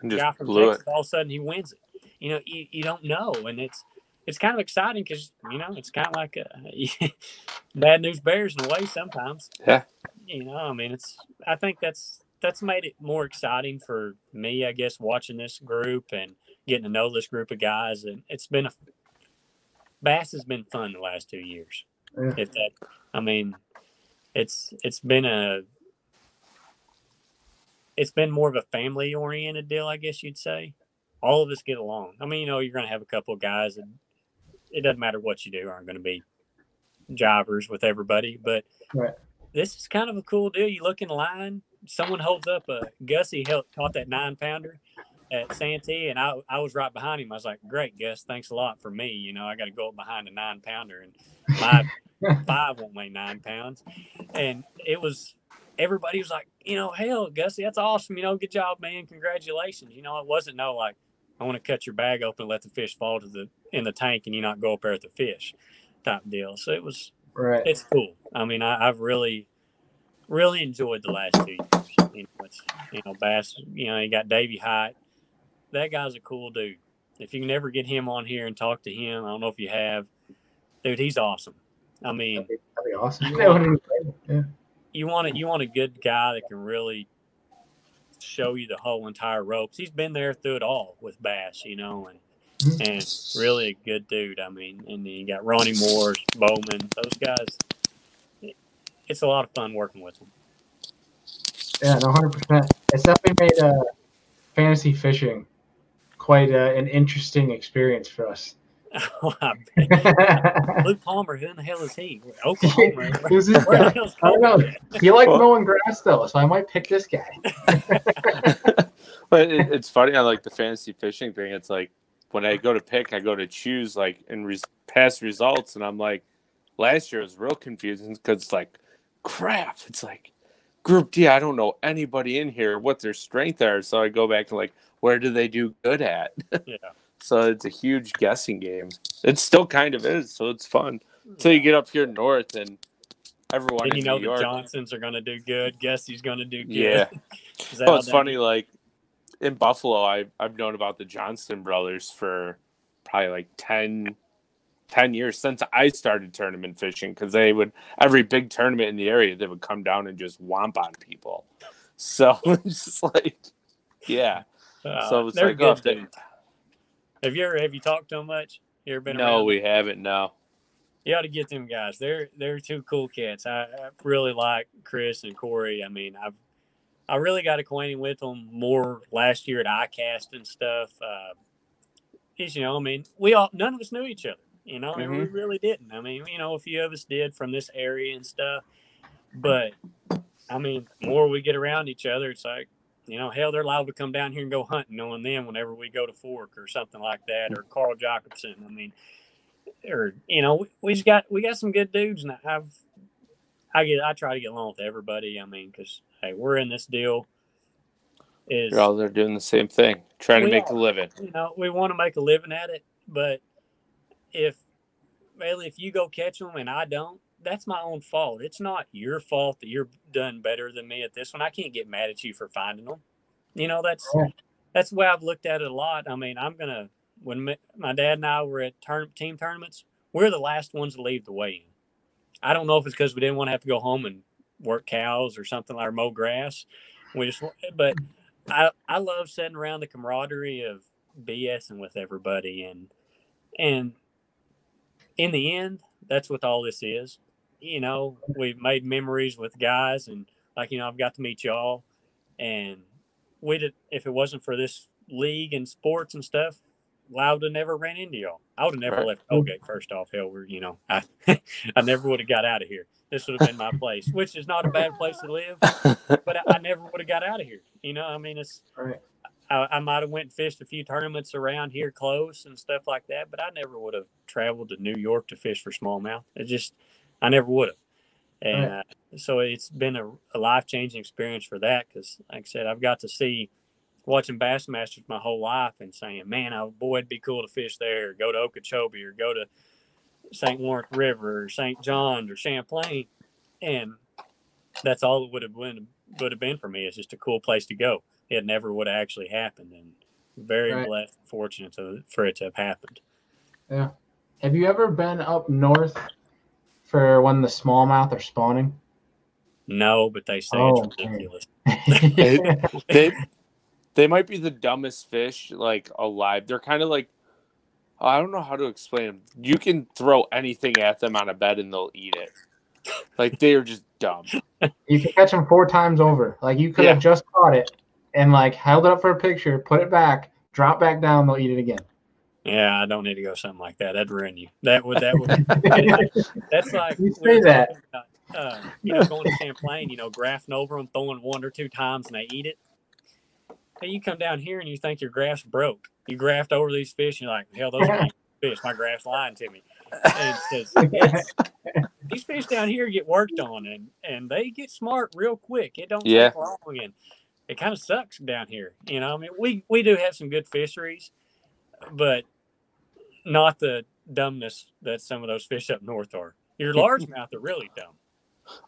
And just guy from blew Texas, it. all of a sudden he wins it. You know, you, you don't know, and it's it's kind of exciting because you know it's kind of like a, bad news bears in a way sometimes. Yeah. You know, I mean, it's I think that's that's made it more exciting for me, I guess, watching this group and getting to know this group of guys, and it's been a bass has been fun the last two years. Yeah. If that, I mean, it's it's been a it's been more of a family oriented deal, I guess you'd say. All of us get along. I mean, you know, you're going to have a couple of guys and it doesn't matter what you do, aren't going to be jivers with everybody. But right. this is kind of a cool deal. You look in line, someone holds up a Gussie helped caught that nine pounder at Santee, and I I was right behind him. I was like, "Great, Gus, thanks a lot for me. You know, I got to go up behind a nine pounder, and my five won't weigh nine pounds." And it was everybody was like, "You know, hell, Gussie, that's awesome. You know, good job, man. Congratulations." You know, it wasn't no like I want to cut your bag open and let the fish fall to the in the tank and you not go up there at the fish type deal. So it was right. It's cool. I mean, I, have really really enjoyed the last two years. You know, it's you know Bass. You know, you got Davy Hite. That guy's a cool dude. If you can ever get him on here and talk to him, I don't know if you have, dude. He's awesome. I mean, that'd be, that'd be awesome. Yeah. You want it. You want a good guy that can really show you the whole entire ropes. He's been there through it all with Bass, you know, and and really a good dude. I mean, and then you got Ronnie Moore, Bowman, those guys. it's a lot of fun working with them. Yeah, hundred percent. It's definitely made uh, fantasy fishing quite uh, an interesting experience for us. Oh, Luke Palmer, who in the hell is he? Oklahoma. Who's this guy? I don't know. He likes well, mowing grass though, so I might pick this guy. but it, it's funny on like the fantasy fishing thing. It's like when I go to pick, I go to choose like in res- past results, and I'm like, last year was real confusing because it's like, crap. It's like Group D. I don't know anybody in here what their strength are, so I go back to like, where do they do good at? yeah. So it's a huge guessing game. It still kind of is, so it's fun. Until you get up here north and everyone. And you know New the Johnstons are going to do good. Guess he's going to do good. Yeah. well, it's funny. Like in Buffalo, I I've known about the Johnston brothers for probably like 10, 10 years since I started tournament fishing because they would every big tournament in the area they would come down and just womp on people. So it's just like, yeah. Uh, so it's like, oh, have you ever have you talked to him much? You ever been? No, around? we haven't. No. you ought to get them guys. They're they're two cool cats. I, I really like Chris and Cory. I mean, I've I really got acquainted with them more last year at ICAST and stuff. Uh, is you know, I mean, we all none of us knew each other. You know, mm-hmm. we really didn't. I mean, you know, a few of us did from this area and stuff, but I mean, more we get around each other, it's like, you know, hell, they're allowed to come down here and go hunting, knowing them whenever we go to Fork or something like that, or Carl Jacobson. I mean, or you know, we, just got we got some good dudes, and I've I get I try to get along with everybody. I mean, because hey, we're in this deal. Is You're all there doing the same thing, trying to make are, a living. You know, we want to make a living at it, but if really if you go catch them and I don't, that's my own fault. It's not your fault that you're done better than me at this one. I can't get mad at you for finding them. You know, that's yeah. that's the way I've looked at it a lot. I mean, I'm gonna when my, dad and I were at turn, team tournaments, we're the last ones to leave the weigh in. I don't know if it's because we didn't want to have to go home and work cows or something like or mow grass. We just, but I I love sitting around the camaraderie of BSing with everybody and and in the end, that's what all this is. You know, we've made memories with guys and like you know, I've got to meet y'all and we did if it wasn't for this league and sports and stuff, I would have never ran into y'all. I would have never right. left Coalgate first off. Hell, we're you know, I I never would have got out of here. This would have been my place, which is not a bad place to live, but I, I never would have got out of here. You know, I mean, it's right. I, I might have went and fished a few tournaments around here close and stuff like that, but I never would have traveled to New York to fish for smallmouth. It just I never would have. And right. uh, so it's been a, a life changing experience for that because, like I said, I've got to see watching Bassmasters my whole life and saying, man, oh, boy, it'd be cool to fish there, or go to Okeechobee, or go to St. Lawrence River, or St. John's, or Champlain. And that's all it would have been, would have been for me. It's just a cool place to go. It never would have actually happened. And very right. blessed, fortunate to, for it to have happened. Yeah. Have you ever been up north for when the smallmouth are spawning? No, but they say oh, it's ridiculous. they, they might be the dumbest fish like alive. They're kind of like I don't know how to explain them. You can throw anything at them on a bed and they'll eat it. Like they are just dumb. You can catch them four times over. Like you could yeah. have just caught it and like held it up for a picture, put it back, drop back down, they'll eat it again. Yeah, I don't need to go something like that. That'd ruin you. That would that would. that's like you say that. About, uh, you know, going to Champlain, you know, graphing over them, throwing one or two times, and they eat it. Hey, you come down here and you think your graph's broke. You graph over these fish, and you're like, hell, those are fish. My graph's lying to me. these fish down here get worked on, and and they get smart real quick. It don't yeah. take long, and it kind of sucks down here. You know, I mean, we we do have some good fisheries, but not the dumbness that some of those fish up north are. Your largemouth are really dumb.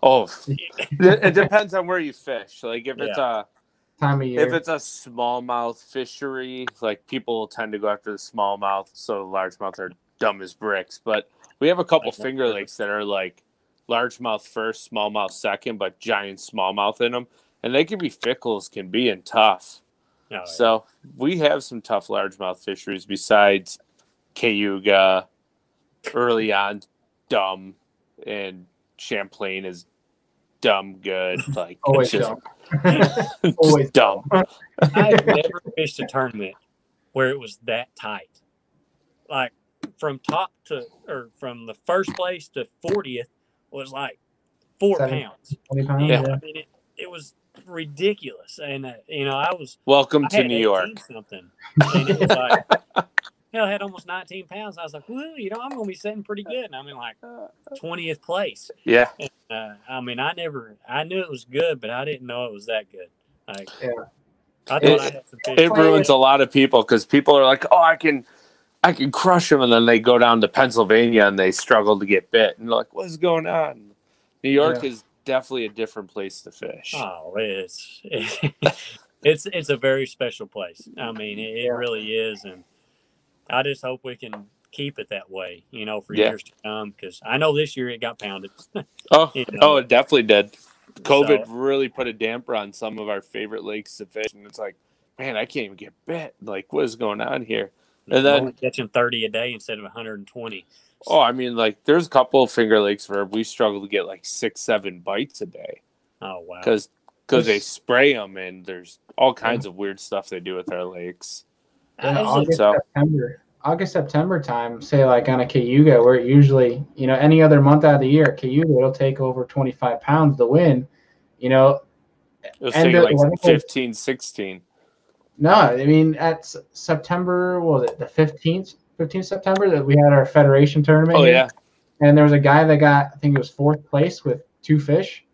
Oh, it depends on where you fish. Like if it's a time of year. If it's a smallmouth fishery, like people tend to go after the smallmouth, so largemouth are dumb as bricks. But we have a couple finger lakes that are like largemouth first, smallmouth second, but giant smallmouth in them, and they can be fickle as can be and tough. Oh, yeah. So we have some tough largemouth fisheries besides Cayuga, early on, dumb, and Champlain is dumb good. Like always just, dumb. always dumb. I've never fished a tournament where it was that tight. Like from top to or from the first place to 40th was like four Seven, pounds. 20 pounds. Yeah. I mean, it, it was ridiculous. And, uh, you know, I was. Welcome I to New York. Something. And it was like, hell, I had almost 19 pounds. I was like, well, you know, I'm going to be sitting pretty good. And I'm in like 20th place. Yeah. And, uh, I mean, I never, I knew it was good, but I didn't know it was that good. Like, yeah. I thought it, I had some it ruins a lot of people because people are like, oh, I can, I can crush them, and then they go down to Pennsylvania and they struggle to get bit, and like, what's going on? New York yeah. is definitely a different place to fish. Oh, it's it's it's a very special place. I mean, it, it really is, and I just hope we can keep it that way, you know, for yeah. years to come. Because I know this year it got pounded. oh, you know? oh, it definitely did. COVID so, really put a damper on some of our favorite lakes to fish, and it's like, man, I can't even get bit. Like, what is going on here? And then only catching 30 a day instead of 120. Oh, I mean, like there's a couple of Finger Lakes where we struggle to get like six, seven bites a day Oh wow. because because they spray them and there's all kinds of weird stuff they do with our lakes. Yeah, I August, so- September, August, September time, say like on a Cayuga, where it usually, you know, any other month out of the year, Cayuga it'll take over 25 pounds to win. You know, It was And taking the- like what 15, 16. no, I mean at S- September, what was it the 15th, 15th September that we had our federation tournament. Oh here, yeah, and there was a guy that got, I think it was fourth place with two fish.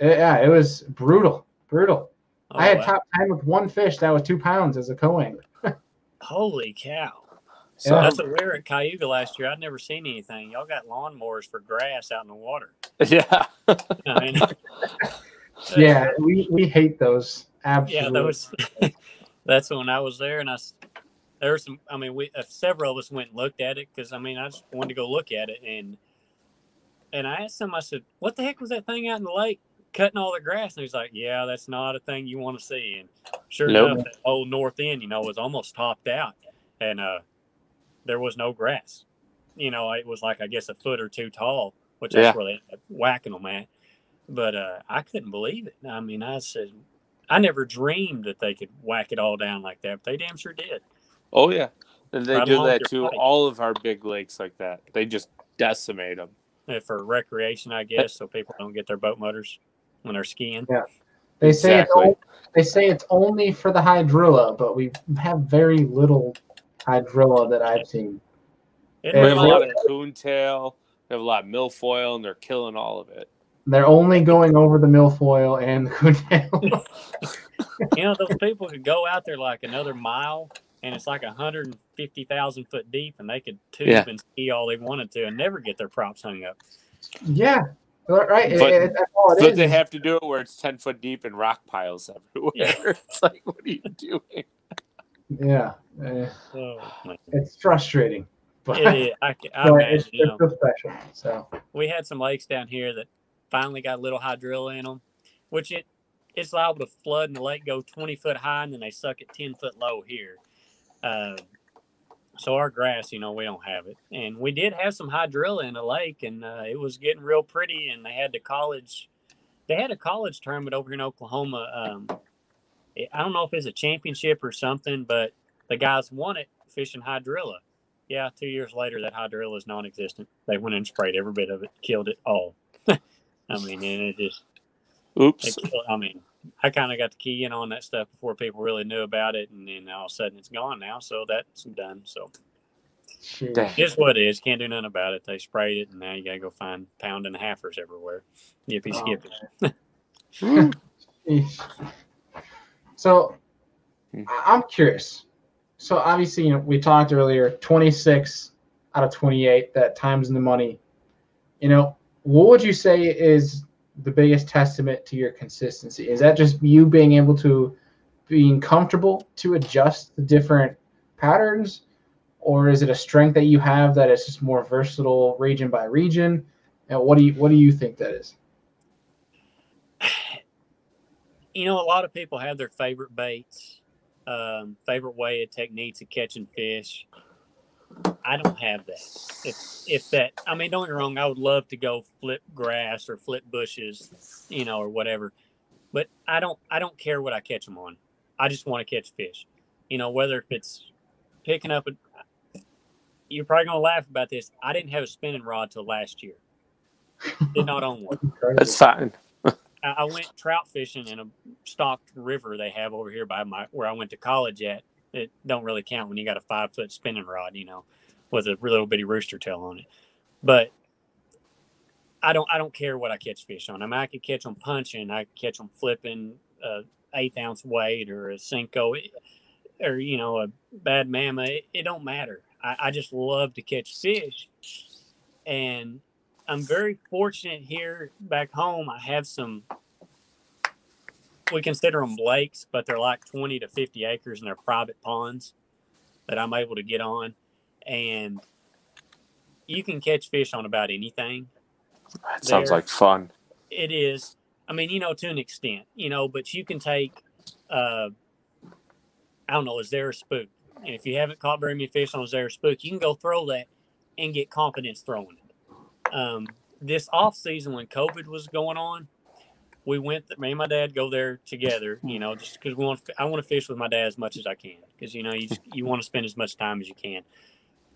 It- yeah, it was brutal, brutal. Oh, I had wow. top time with one fish that was two pounds as a co-angler. Holy cow. so Yeah. That's what we were at Cayuga last year. I'd never seen anything. Y'all got lawnmowers for grass out in the water. yeah. I mean, Yeah, we, we hate those. Absolutely. yeah, that was. that's when I was there, and I There were some. I mean, we uh, several of us went and looked at it because I mean, I just wanted to go look at it, and and I asked him. I said, "What the heck was that thing out in the lake cutting all the grass?" And he's like, "Yeah, that's not a thing you want to see." And sure Nope. enough, that whole north end, you know, was almost topped out, and uh, there was no grass. You know, it was like I guess a foot or two tall, which Yeah. that's where they ended up whacking them at. But uh, I couldn't believe it. I mean, I said, I never dreamed that they could whack it all down like that, but they damn sure did. Oh yeah, and they Right do that with to your pipe. all of our big lakes like that. They just decimate them. Uh, For recreation, I guess, so people don't get their boat motors when they're skiing. They say it's Exactly. only, they say it's only for the hydrilla, but we have very little hydrilla that I've seen. It Yeah, We have a lot of coontail. We have a lot of milfoil, and they're killing all of it. They're only going over the milfoil and the coontail. you know, those people could go out there like another mile, and it's like 150,000 foot deep, and they could tube Yeah. and ski all they wanted to and never get their props hung up. yeah, right. But- it- that's all it But is. they have to do it where it's ten foot deep and rock piles everywhere. Yeah. it's like, what are you doing? yeah, Oh, it's frustrating, but, It is. I, ca- I but imagine, it's, you it's so special. So we had some lakes down here that finally got a little hydrilla in them, which it it's liable to flood and the lake go 20 foot high and then they suck it 10 foot low here. Uh, so our grass, you know, we don't have it. And we did have some hydrilla in the lake and uh, it was getting real pretty. And they had the college, they had a college tournament over here in Oklahoma. Um, I don't know if it's a championship or something, but the guys won it fishing hydrilla. Yeah, two years later, that hydrilla is non-existent. They went and sprayed every bit of it, killed it all. I mean, and it just, it Oops. killed, I mean, I kind of got the key in on that stuff before people really knew about it, and then all of a sudden it's gone now. So that's done. So shoot. Dang. it's what it is. Can't do nothing about it. They sprayed it, and now you gotta go find pound and a halfers everywhere. Yippee Oh, skippy. Eesh. So Hmm. I- I'm curious. So obviously, you know, we talked earlier, 26 out of 28 that times in the money. You know, what would you say is the biggest testament to your consistency? Is that just you being able to being comfortable to adjust the different patterns or is it a strength that you have that is just more versatile region by region? And what do you what do you think that is? you know, a lot of people have their favorite baits, um, favorite way of techniques of catching fish. I don't have that. If if that, I mean, don't get me wrong. I would love to go flip grass or flip bushes, you know, or whatever. But I don't. I don't care what I catch them on. I just want to catch fish. You know, whether if it's picking up a. You're probably gonna laugh about this. I didn't have a spinning rod till last year. Did not own one. That's fine. I I went trout fishing in a stocked river they have over here by my where I went to college at. It don't really count when you got a five foot spinning rod, you know, with a little bitty rooster tail on it. But I don't I don't care what I catch fish on. I mean, I could catch them punching, I could catch them flipping a eighth ounce weight or a Senko, or you know a bad mama. It, it don't matter. I, I just love to catch fish, and I'm very fortunate here back home. I have some. We consider them lakes, but they're like 20 to 50 acres and they're private ponds that I'm able to get on. And you can catch fish on about anything. That sounds like fun. It is, I mean, you know, to an extent, you know, but you can take, uh, I don't know, is there a spook? And if you haven't caught very many fish on Zara Spook, you can go throw that and get confidence throwing it. Um, this off season when COVID was going on, we went. Me and my dad go there together. You know, just because we want. I want to fish with my dad as much as I can because you know you just, you want to spend as much time as you can.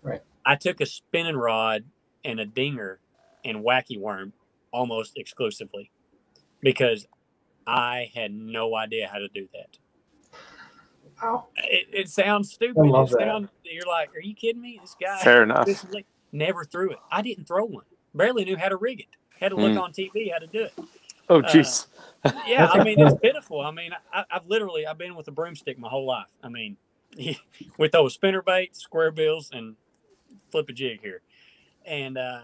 Right. I took a spinning rod and a dinger and wacky worm almost exclusively because I had no idea how to do that. Wow. It, it sounds stupid. I It sound, you're like, are you kidding me? This guy fair enough. Never threw it. I didn't throw one. Barely knew how to rig it. Had to look mm. on TV how to do it. Oh, jeez. Uh, yeah, I mean it's pitiful. I mean, I, have literally I've been with a broomstick my whole life. I mean, with those spinner baits, square bills, and flip a jig here, and uh,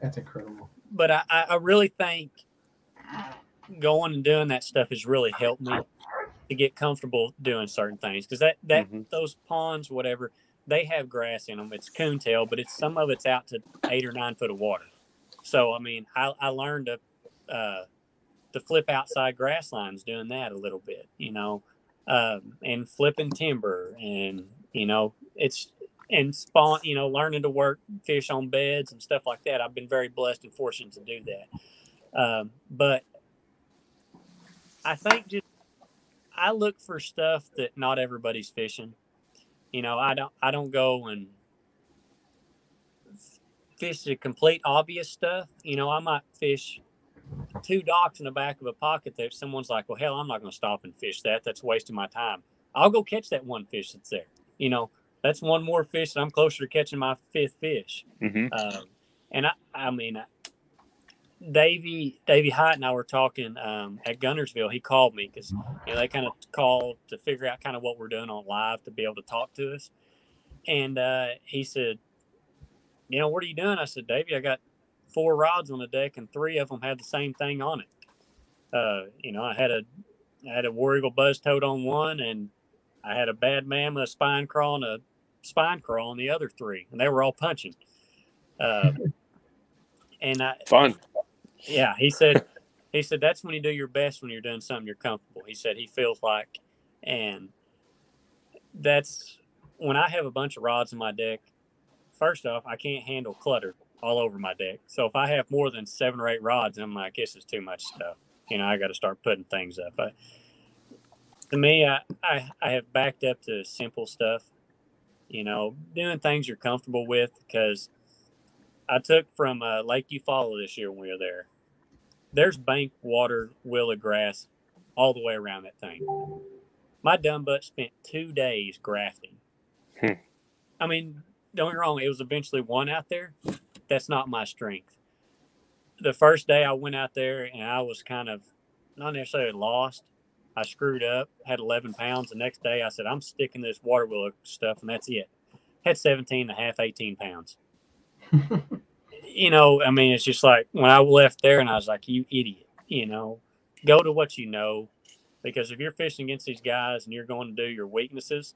that's incredible. But I, I really think going and doing that stuff has really helped me to get comfortable doing certain things because that that mm-hmm. those ponds, whatever, they have grass in them. It's coontail, but it's some of it's out to eight or nine foot of water. So I mean, I, I learned to uh, to flip outside grass lines doing that a little bit, you know, um, and flipping timber and you know it's and spawn, you know, learning to work fish on beds and stuff like that. I've been very blessed and fortunate to do that. Um, but I think just I look for stuff that not everybody's fishing. You know, I don't I don't go and fish the complete obvious stuff. You know, I might fish two docks in the back of a pocket that someone's like, well, hell, I'm not going to stop and fish that. That's wasting my time. I'll go catch that one fish that's there. You know, that's one more fish and I'm closer to catching my fifth fish. Mm-hmm. Um, and I, I mean, Davy Davy Hite and I were talking um, at Guntersville. He called me because you know they kind of called to figure out kind of what we're doing on live to be able to talk to us. And uh, he said, "You know, what are you doing?" I said, "Davy, I got four rods on the deck, and three of them had the same thing on it. Uh, you know, I had a I had a War Eagle buzz toad on one, and I had a bad mammoth, a spine crawl, and a spine crawl on the other three, and they were all punching. Uh, and I fun. Yeah, he said. he said that's when you do your best when you're doing something you're comfortable. He said he feels like, and that's when I have a bunch of rods in my deck. First off, I can't handle clutter all over my deck. So if I have more than seven or eight rods, I'm like, this is too much stuff. You know, I got to start putting things up. But to me, I, I, I have backed up to simple stuff, you know, doing things you're comfortable with because I took from uh, Lake Eufaula this year when we were there. There's bank water, willow grass all the way around that thing. My dumb butt spent two days graphing. Hmm. I mean, don't get me wrong, it was eventually one out there, that's not my strength. The first day I went out there and I was kind of not necessarily lost. I screwed up, had 11 pounds. The next day I said, I'm sticking this water wheel stuff and that's it. Had 17 and a half, 18 pounds. you know, I mean, it's just like when I left there and I was like, you idiot, you know, go to what you know. Because if you're fishing against these guys and you're going to do your weaknesses,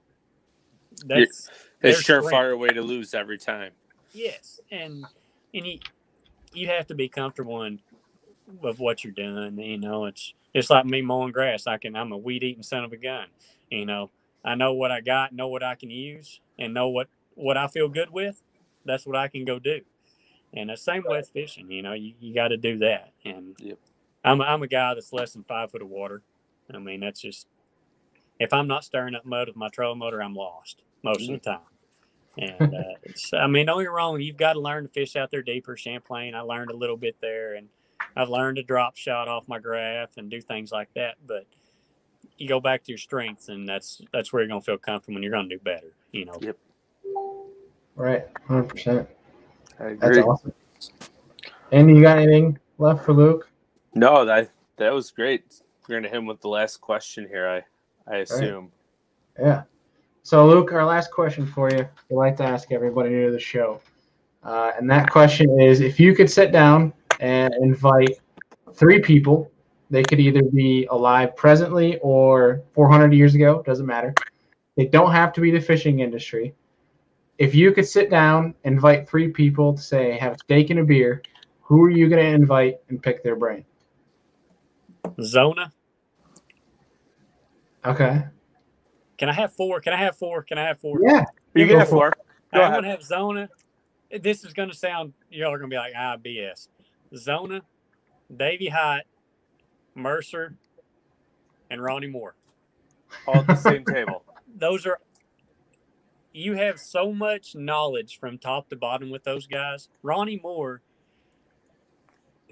that's it's surefire way to lose every time. Yes. And and you you have to be comfortable in of what you're doing. You know, it's it's like me mowing grass. I can I'm a weed eating son of a gun. You know, I know what I got, know what I can use, and know what what I feel good with. That's what I can go do. And the same with fishing. You know, you, you got to do that. And yep. I'm I'm a guy that's less than five foot of water. I mean, that's just if I'm not stirring up mud with my trolling motor, I'm lost most mm-hmm. of the time. And uh, it's, I mean, don't get wrong, you've got to learn to fish out there deeper. Champlain, I learned a little bit there, and I've learned to drop shot off my graph and do things like that. But you go back to your strengths, and that's that's where you're gonna feel comfortable, and you're gonna do better. You know. Yep. Right, hundred percent. That's awesome. And you got anything left for Luke? No, that that was great. We're gonna hit him with the last question here. I I assume. Right. Yeah. So, Luke, our last question for you. We like to ask everybody new to the show. Uh, and that question is if you could sit down and invite three people, they could either be alive presently or 400 years ago, doesn't matter. They don't have to be the fishing industry. If you could sit down, invite three people to say, have a steak and a beer, who are you going to invite and pick their brain? Zona. Okay Can I have four? Can I have four? Can I have four? Yeah, you can have four. Go I'm gonna have Zona. This is gonna sound y'all are gonna be like ah BS. Zona, Davy Hite, Mercer, and Ronnie Moore. All at the same table. Those are you have so much knowledge from top to bottom with those guys. Ronnie Moore,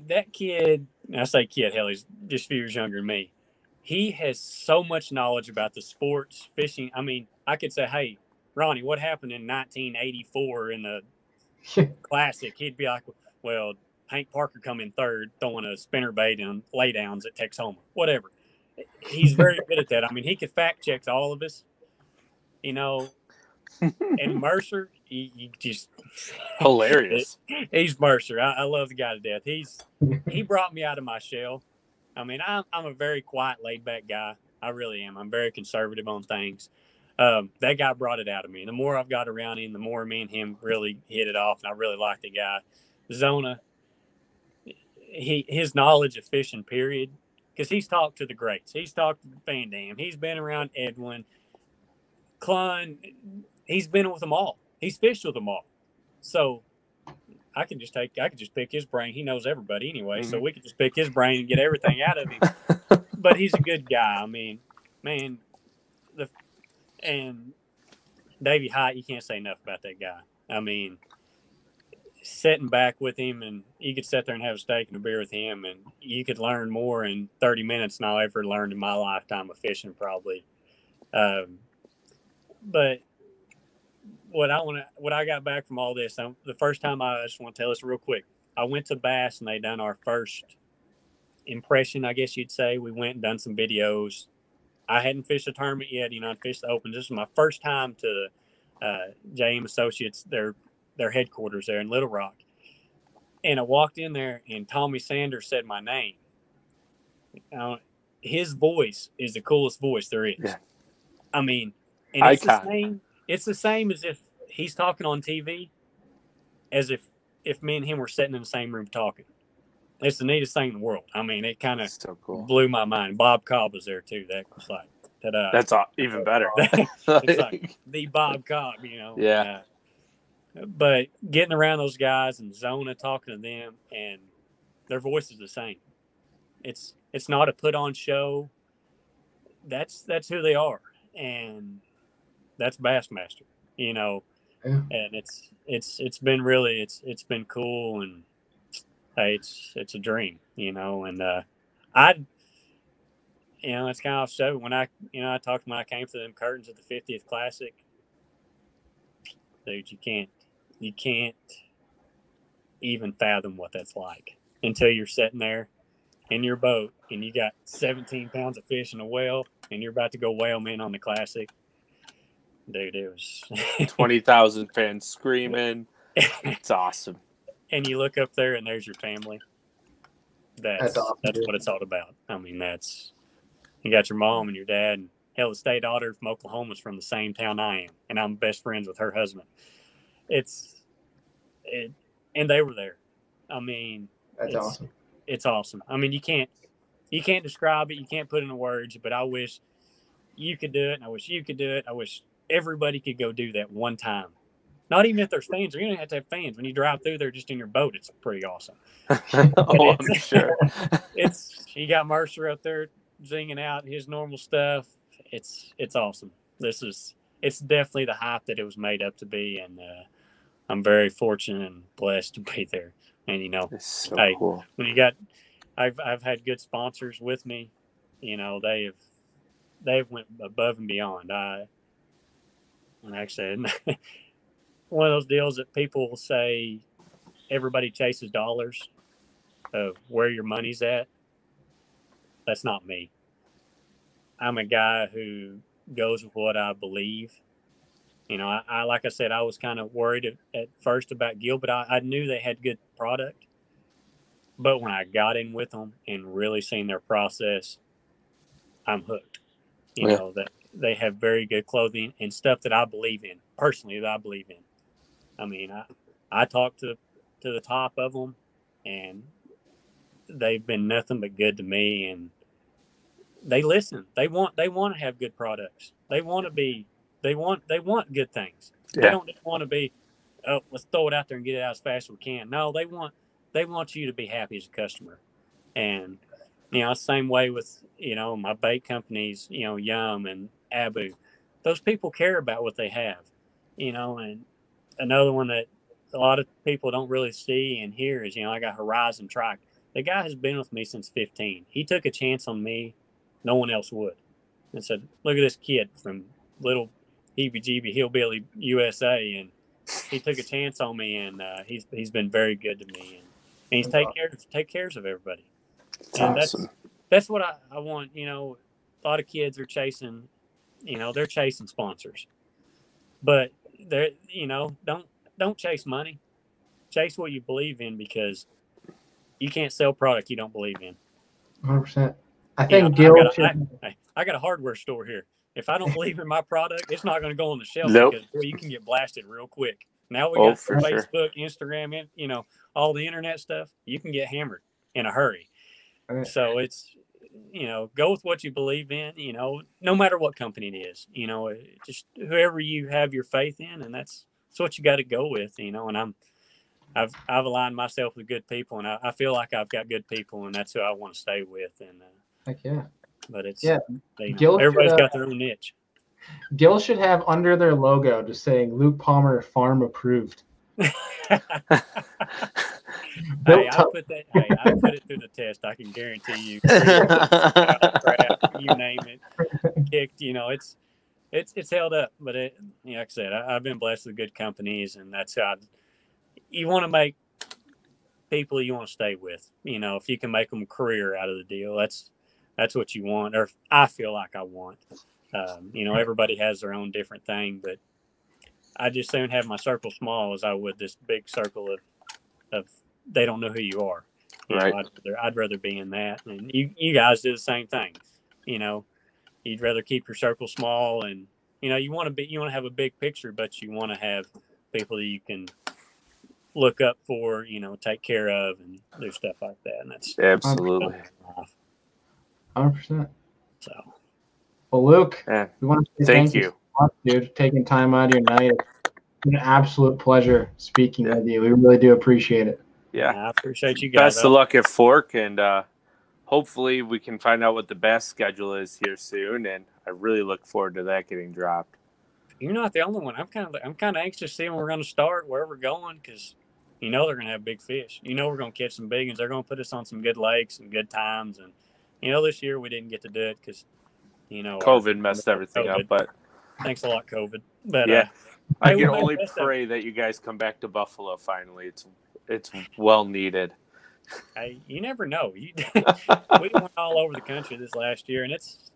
that kid, I say kid, hell, he's just a few years younger than me. He has so much knowledge about the sports, fishing. I mean, I could say, hey, Ronnie, what happened in 1984 in the Classic? He'd be like, well, Hank Parker come in third, throwing a spinner bait and laydowns at Texoma, whatever. He's very good at that. I mean, he could fact check all of us. You know, and Mercer, he, he just hilarious. he's Mercer. I, I, love the guy to death. He's he brought me out of my shell. I mean, I'm I'm a very quiet, laid back guy. I really am. I'm very conservative on things. Um, that guy brought it out of me. The more I've got around him, the more me and him really hit it off, and I really like the guy. Zona, he his knowledge of fishing, period, because he's talked to the greats. He's talked to Van Dam. He's been around Edwin, Clunn, he's been with them all. He's fished with them all. So I can just take I can just pick his brain. He knows everybody anyway, mm-hmm. so we can just pick his brain and get everything out of him. but he's a good guy. I mean, man, the and Davy Hite, you can't say enough about that guy. I mean, sitting back with him and you could sit there and have a steak and a beer with him and you could learn more in 30 minutes than I ever learned in my lifetime of fishing probably. Um, but what I want to, what I got back from all this, I'm, the first time I just want to tell us real quick. I went to Bass and they done our first impression, I guess you'd say. We went and done some videos. I hadn't fished a tournament yet, you know, I fished the Open. This is my first time to uh, JM Associates, their their headquarters there in Little Rock. And I walked in there and Tommy Sanders said my name. Uh, his voice is the coolest voice there is. Yeah. I mean, and it's Icon. the same it's the same as if he's talking on TV, as if if me and him were sitting in the same room talking. It's the neatest thing in the world. I mean, it kind of so cool. blew my mind. Bob Cobb was there too. That was like ta-da. That's even better. it's like the Bob Cobb, you know. Yeah. Uh, but getting around those guys and Zona talking to them and their voice is the same. It's it's not a put on show. That's that's who they are. And that's Bassmaster, you know. Yeah. And it's it's it's been really it's it's been cool and hey, it's it's a dream, you know. And uh, I, you know, it's kind of so when I you know I talked when I came to them curtains at the 50th Classic, dude, you can't you can't even fathom what that's like until you're sitting there in your boat and you got 17 pounds of fish in a whale and you're about to go whale man on the classic dude. It was 20,000 fans screaming. It's awesome. And you look up there and there's your family. That's that's, awesome, that's what it's all about. I mean, that's you got your mom and your dad. And hell, the state daughter from Oklahoma is from the same town I am, and I'm best friends with her husband. It's it, and they were there. I mean, that's it's, awesome. It's awesome. I mean, you can't you can't describe it. You can't put into words. But I wish you could do it, and I wish you could do it. I wish everybody could go do that one time. Not even if there's fans, or you don't have to have fans. When you drive through there just in your boat, it's pretty awesome. oh, I'm sure. it's you got Mercer up there zinging out his normal stuff. It's it's awesome. This is it's definitely the hype that it was made up to be, and uh, I'm very fortunate and blessed to be there. And you know, so hey, cool. when you got, I've I've had good sponsors with me. You know, they have they've went above and beyond. I and actually, one of those deals that people say everybody chases dollars of where your money's at. That's not me. I'm a guy who goes with what I believe. You know, I, I like I said, I was kind of worried at, at first about Gilbert. I, I knew they had good product, but when I got in with them and really seen their process, I'm hooked. You yeah. know that they have very good clothing and stuff that I believe in personally that I believe in. I mean, I I talk to to the top of them, and they've been nothing but good to me. And they listen. They want they want to have good products. They want to be they want they want good things. Yeah. They don't just want to be oh let's throw it out there and get it out as fast as we can. No, they want they want you to be happy as a customer. And you know, same way with, you know, my bait companies, you know, Yum and Abu. Those people care about what they have, you know, and another one that a lot of people don't really see and hear is, you know, I got Horizon Trike. The guy has been with me since 15. He took a chance on me, no one else would. And said, look at this kid from little heebie-jeebie hillbilly USA, and he took a chance on me, and uh, he's he's been very good to me, and, and he's take care take cares of everybody. That's and awesome. that's that's what I, I want. You know, a lot of kids are chasing, you know, they're chasing sponsors, but they're you know don't don't chase money, chase what you believe in because you can't sell product you don't believe in. Hundred percent. I think you know, I, got a, I, I got a hardware store here. If I don't believe in my product, it's not going to go on the shelf nope. because boy, you can get blasted real quick. Now we oh, got Facebook, sure. Instagram, and you know all the internet stuff. You can get hammered in a hurry. So it's you know go with what you believe in. You know, no matter what company it is. You know, just whoever you have your faith in, and that's that's what you got to go with. You know, and I'm I've I've aligned myself with good people, and I, I feel like I've got good people, and that's who I want to stay with. And uh, heck yeah, but it's yeah, they, know, everybody's got their own niche. Gill should have under their logo just saying Luke Palmer farm approved. hey, I put that. Hey, I put it through the test. I can guarantee you. you name it, kicked. You know, it's it's it's held up. But it, you know, like I said, I, have been blessed with good companies, and that's how I, you want to make people you want to stay with. You know, if you can make them a career out of the deal, that's that's what you want, or I feel like I want. Um, you know, everybody has their own different thing, but I just soon have my circle small as I would this big circle of of they don't know who you are. You right. Know, I'd, rather, I'd rather be in that. And you, you guys do the same thing. You know, you'd rather keep your circle small and, you know, you want to be, you want to have a big picture, but you want to have people that you can look up for, you know, take care of and do stuff like that. And that's absolutely 100%. So, well, Luke, yeah. we want to thank, thank you, much, dude, taking time out of your night. It's an absolute pleasure speaking yeah. with you. We really do appreciate it. Yeah. I appreciate you guys. Best of luck at Fork, and uh, hopefully we can find out what the best schedule is here soon. And I really look forward to that getting dropped. You're not the only one. I'm kind of I'm kind of anxious to see when we're going to start, where we're going, because you know they're going to have big fish. You know we're going to catch some big ones. They're going to put us on some good lakes and good times. And you know this year we didn't get to do it because you know COVID messed everything COVID. up. But thanks a lot, COVID. But yeah. Uh, I can only pray that you guys come back to Buffalo finally. It's it's well needed. Hey, you never know. You, we went all over the country this last year, and it's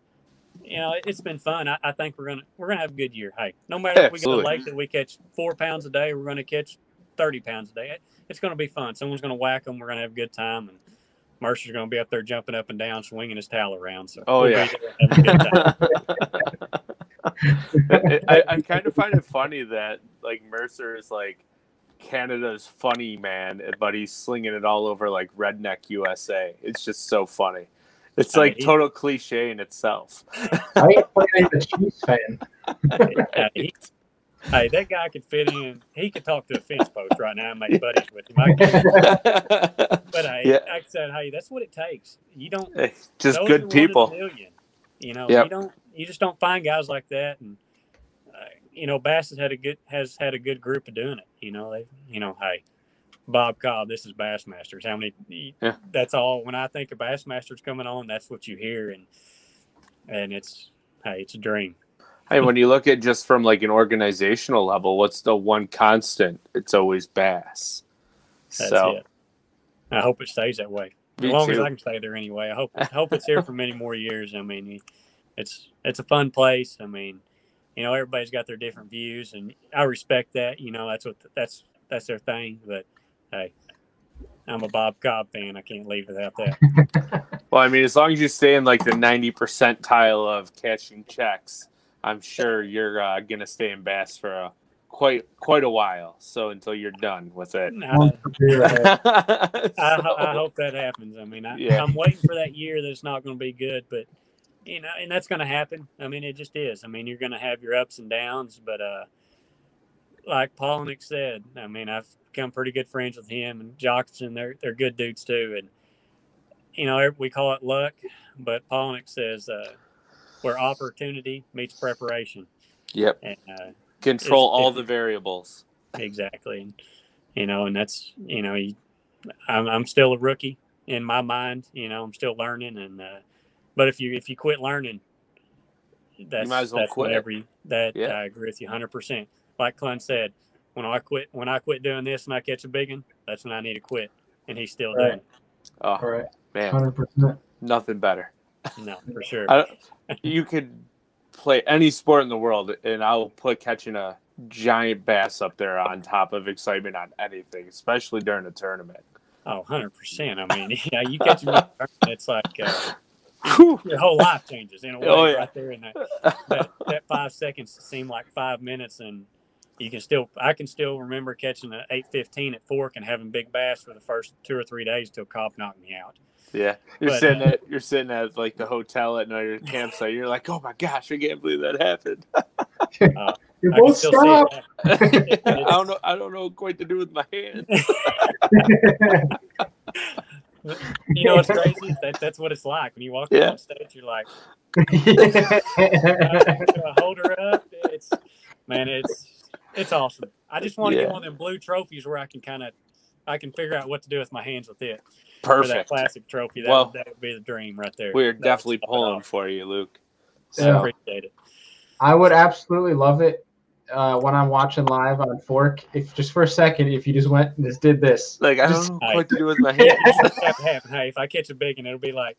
you know it's been fun. I, I think we're gonna we're gonna have a good year. Hey, no matter if we get a lake that we catch four pounds a day, we're gonna catch thirty pounds a day. It's gonna be fun. Someone's gonna whack them. We're gonna have a good time, and Mercer's gonna be up there jumping up and down, swinging his towel around. So oh we'll yeah. I, I kind of find it funny that like Mercer is like Canada's funny man, but he's slinging it all over like redneck USA. It's just so funny. It's like total cliche in itself. I ain't a Chiefs fan. hey, hey, that guy could fit in. He could talk to a fence post right now and make buddies with him. but hey, yeah. like I said, hey, that's what it takes. You don't hey, just good people. Million, you know, yep. you don't. You just don't find guys like that, and you know, Bass has had a good has had a good group of doing it. You know, they you know, hey, Bob Cobb, this is Bassmasters. How many? Yeah. That's all. When I think of Bassmasters coming on, that's what you hear, and and it's hey, it's a dream. Hey, when you look at just from like an organizational level, what's the one constant? It's always Bass. That's so, it. I hope it stays that way. As long too. as I can stay there anyway. I hope I hope it's here for many more years. I mean, it's it's a fun place. I mean, you know everybody's got their different views and i respect that you know that's what that's that's their thing but hey i'm a bob cobb fan i can't leave without that. Well i mean as long as you stay in like the 90 percentile of catching checks i'm sure you're uh, gonna stay in bass for a quite quite a while so until you're done with it. I, I, I, hope that happens. I mean I, yeah. i'm waiting for that year that's not going to be good but you know, and that's going to happen. I mean, it just is. I mean, you're going to have your ups and downs, but uh, like Palaniuk said, I mean, I've become pretty good friends with him and Jocumsen. They're they're good dudes too, and you know, we call it luck, but Palaniuk says uh, where opportunity meets preparation. Yep. And, uh, Control all the variables. Exactly. And, you know, and that's you know, I'm I'm still a rookie in my mind. You know, I'm still learning, and uh, but if you if you quit learning, that's well that's quit. whenever you, that yeah. I agree with you 100. percent Like Clunn said, when I quit when I quit doing this and I catch a big one, that's when I need to quit, and he's still right. doing. It. Oh, right. man, 100%. nothing better. No, for sure. you could play any sport in the world, and I'll put catching a giant bass up there on top of excitement on anything, especially during a tournament. Oh, 100%. I mean, yeah, you catch me, it's like uh, your whole life changes in a way oh, yeah. right there. And that, that, that five seconds seem like five minutes, and you can still, I can still remember catching an 815 at Fork and having big bass for the first two or three days till Cobb knocked me out. Yeah, you're but, sitting uh, at you're sitting at like the hotel at night or campsite. You're like, oh my gosh, I can't believe that happened. uh, you both stop. I don't know. I don't know quite to do with my hands. You know what's crazy? That, that's what it's like when you walk yeah. on stage. You're like, hold her up. It's man, it's it's awesome. I just want to yeah. get one of them blue trophies where I can kind of I can figure out what to do with my hands with it. Perfect. For that classic trophy. That, well, that would be the dream right there. We're definitely pulling for you, Luke. So. Yeah. Appreciate it. I would absolutely love it uh, when I'm watching live on Fork. If just for a second, if you just went and just did this, like I don't know what to do with my hands. hey, if I catch a big one, it'll be like.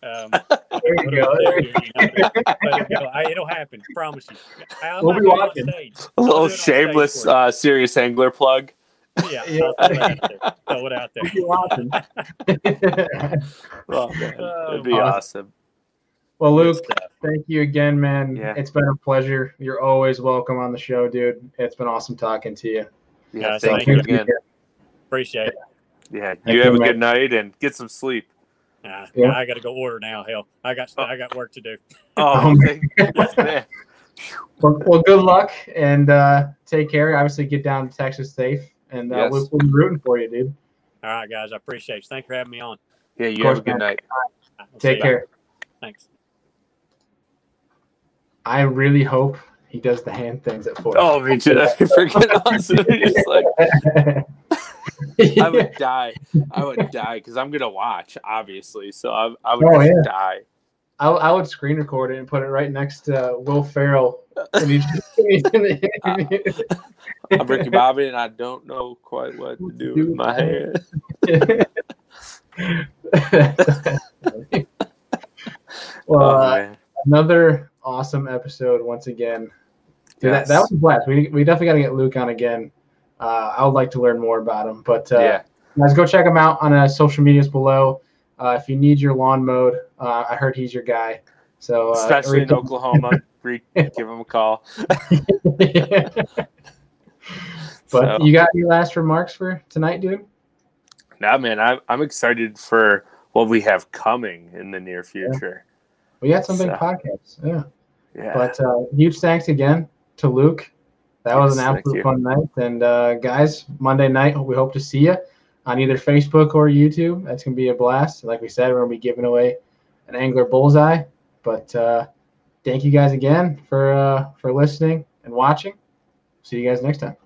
Um, there you go. There you go. I, it'll happen. Promise you. I'm we'll be watching. A little shameless, uh, serious angler plug. Yeah, yeah. throw it out there. well, man, oh, it'd be awesome. Well, Luke, thank you again, man. Yeah. It's been a pleasure. You're always welcome on the show, dude. It's been awesome talking to you. Yeah, thank, thank you again. Appreciate it. Yeah, you have a good night and get some sleep. Nah, yeah. I got to go order now. Hell, I got oh. I got work to do. Oh, man. well, well, good luck and uh, take care. Obviously, get down to Texas safe, and uh, yes. we'll, we'll, be rooting for you, dude. All right, guys. I appreciate you. Thanks for having me on. Yeah, you have a good man. night. Right, take care. Thanks. I really hope he does the hand things at Fork. Oh, me too. That'd be freaking awesome. Just like, I would die. I would die because I'm gonna watch, obviously. So I, I would oh, yeah. die. I, I would screen record it and put it right next to Will Ferrell. I'm Ricky Bobby, and I don't know quite what to do with my hand. well, oh, uh, another awesome episode once again. Dude, yes. that, that was a blast. We, we definitely got to get Luke on again. Uh, I would like to learn more about him. But uh, yeah. guys, go check him out on uh, social medias below. Uh, if you need your lawn mowed, uh, I heard he's your guy. So uh, especially in Oklahoma, give him a call. but so. you got any last remarks for tonight, dude? Nah, man, I'm I'm excited for what we have coming in the near future. We had some so. big podcasts. Yeah. Yeah. But uh, huge thanks again to Luke. That yes, was an absolute fun night. And uh, guys, Monday night, we hope to see you on either Facebook or YouTube. That's going to be a blast. Like we said, we're going to be giving away an angler bullseye. But uh, thank you guys again for uh, for listening and watching. See you guys next time.